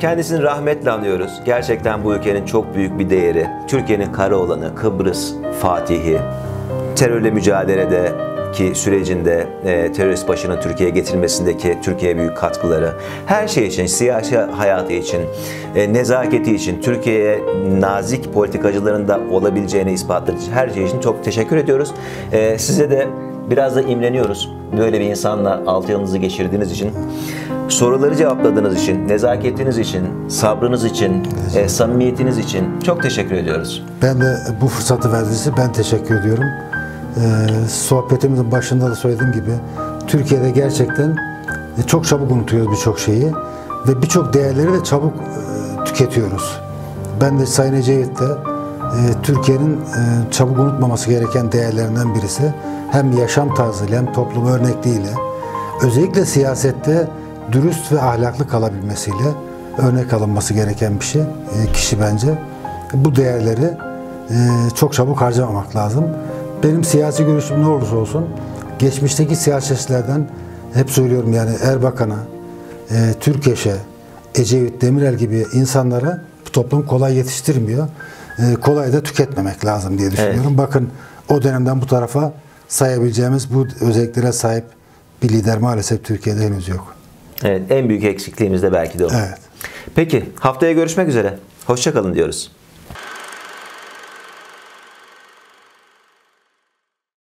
Kendisini rahmetle anıyoruz. Gerçekten bu ülkenin çok büyük bir değeri. Türkiye'nin kara olanı, Kıbrıs Fatihi, terörle mücadelede ki sürecinde e, terörist başının Türkiye'ye getirilmesindeki Türkiye'ye büyük katkıları, her şey için, siyasi hayatı için, e, nezaketi için, Türkiye'ye nazik politikacıların da olabileceğini ispatladığı için her şey için çok teşekkür ediyoruz. E, size de biraz da imreniyoruz. Böyle bir insanla 6 yılınızı geçirdiğiniz için. Soruları cevapladığınız için, nezaketiniz için, sabrınız için, e, samimiyetiniz için çok teşekkür ediyoruz. Ben de bu fırsatı verdiğiniz için ben teşekkür ediyorum. Ee, sohbetimizin başında da söylediğim gibi Türkiye'de gerçekten e, çok çabuk unutuyoruz birçok şeyi ve birçok değerleri de çabuk e, tüketiyoruz. Ben de Sayın Ecevit'te Türkiye'nin e, çabuk unutmaması gereken değerlerinden birisi hem yaşam tarzıyla hem toplum örnekliğiyle özellikle siyasette dürüst ve ahlaklı kalabilmesiyle örnek alınması gereken bir şey e, kişi bence. Bu değerleri e, çok çabuk harcamamak lazım. Benim siyasi görüşüm ne olursa olsun geçmişteki siyasetçilerden hep söylüyorum yani Erbakan'a, Türkeş'e, Ecevit, Demirel gibi insanlara bu toplum kolay yetiştirmiyor. E, kolay da tüketmemek lazım diye düşünüyorum. Bakın o dönemden bu tarafa sayabileceğimiz bu özelliklere sahip bir lider maalesef Türkiye'de henüz yok. Evet, en büyük eksikliğimiz de belki de o. Evet. Peki, haftaya görüşmek üzere. Hoşçakalın diyoruz.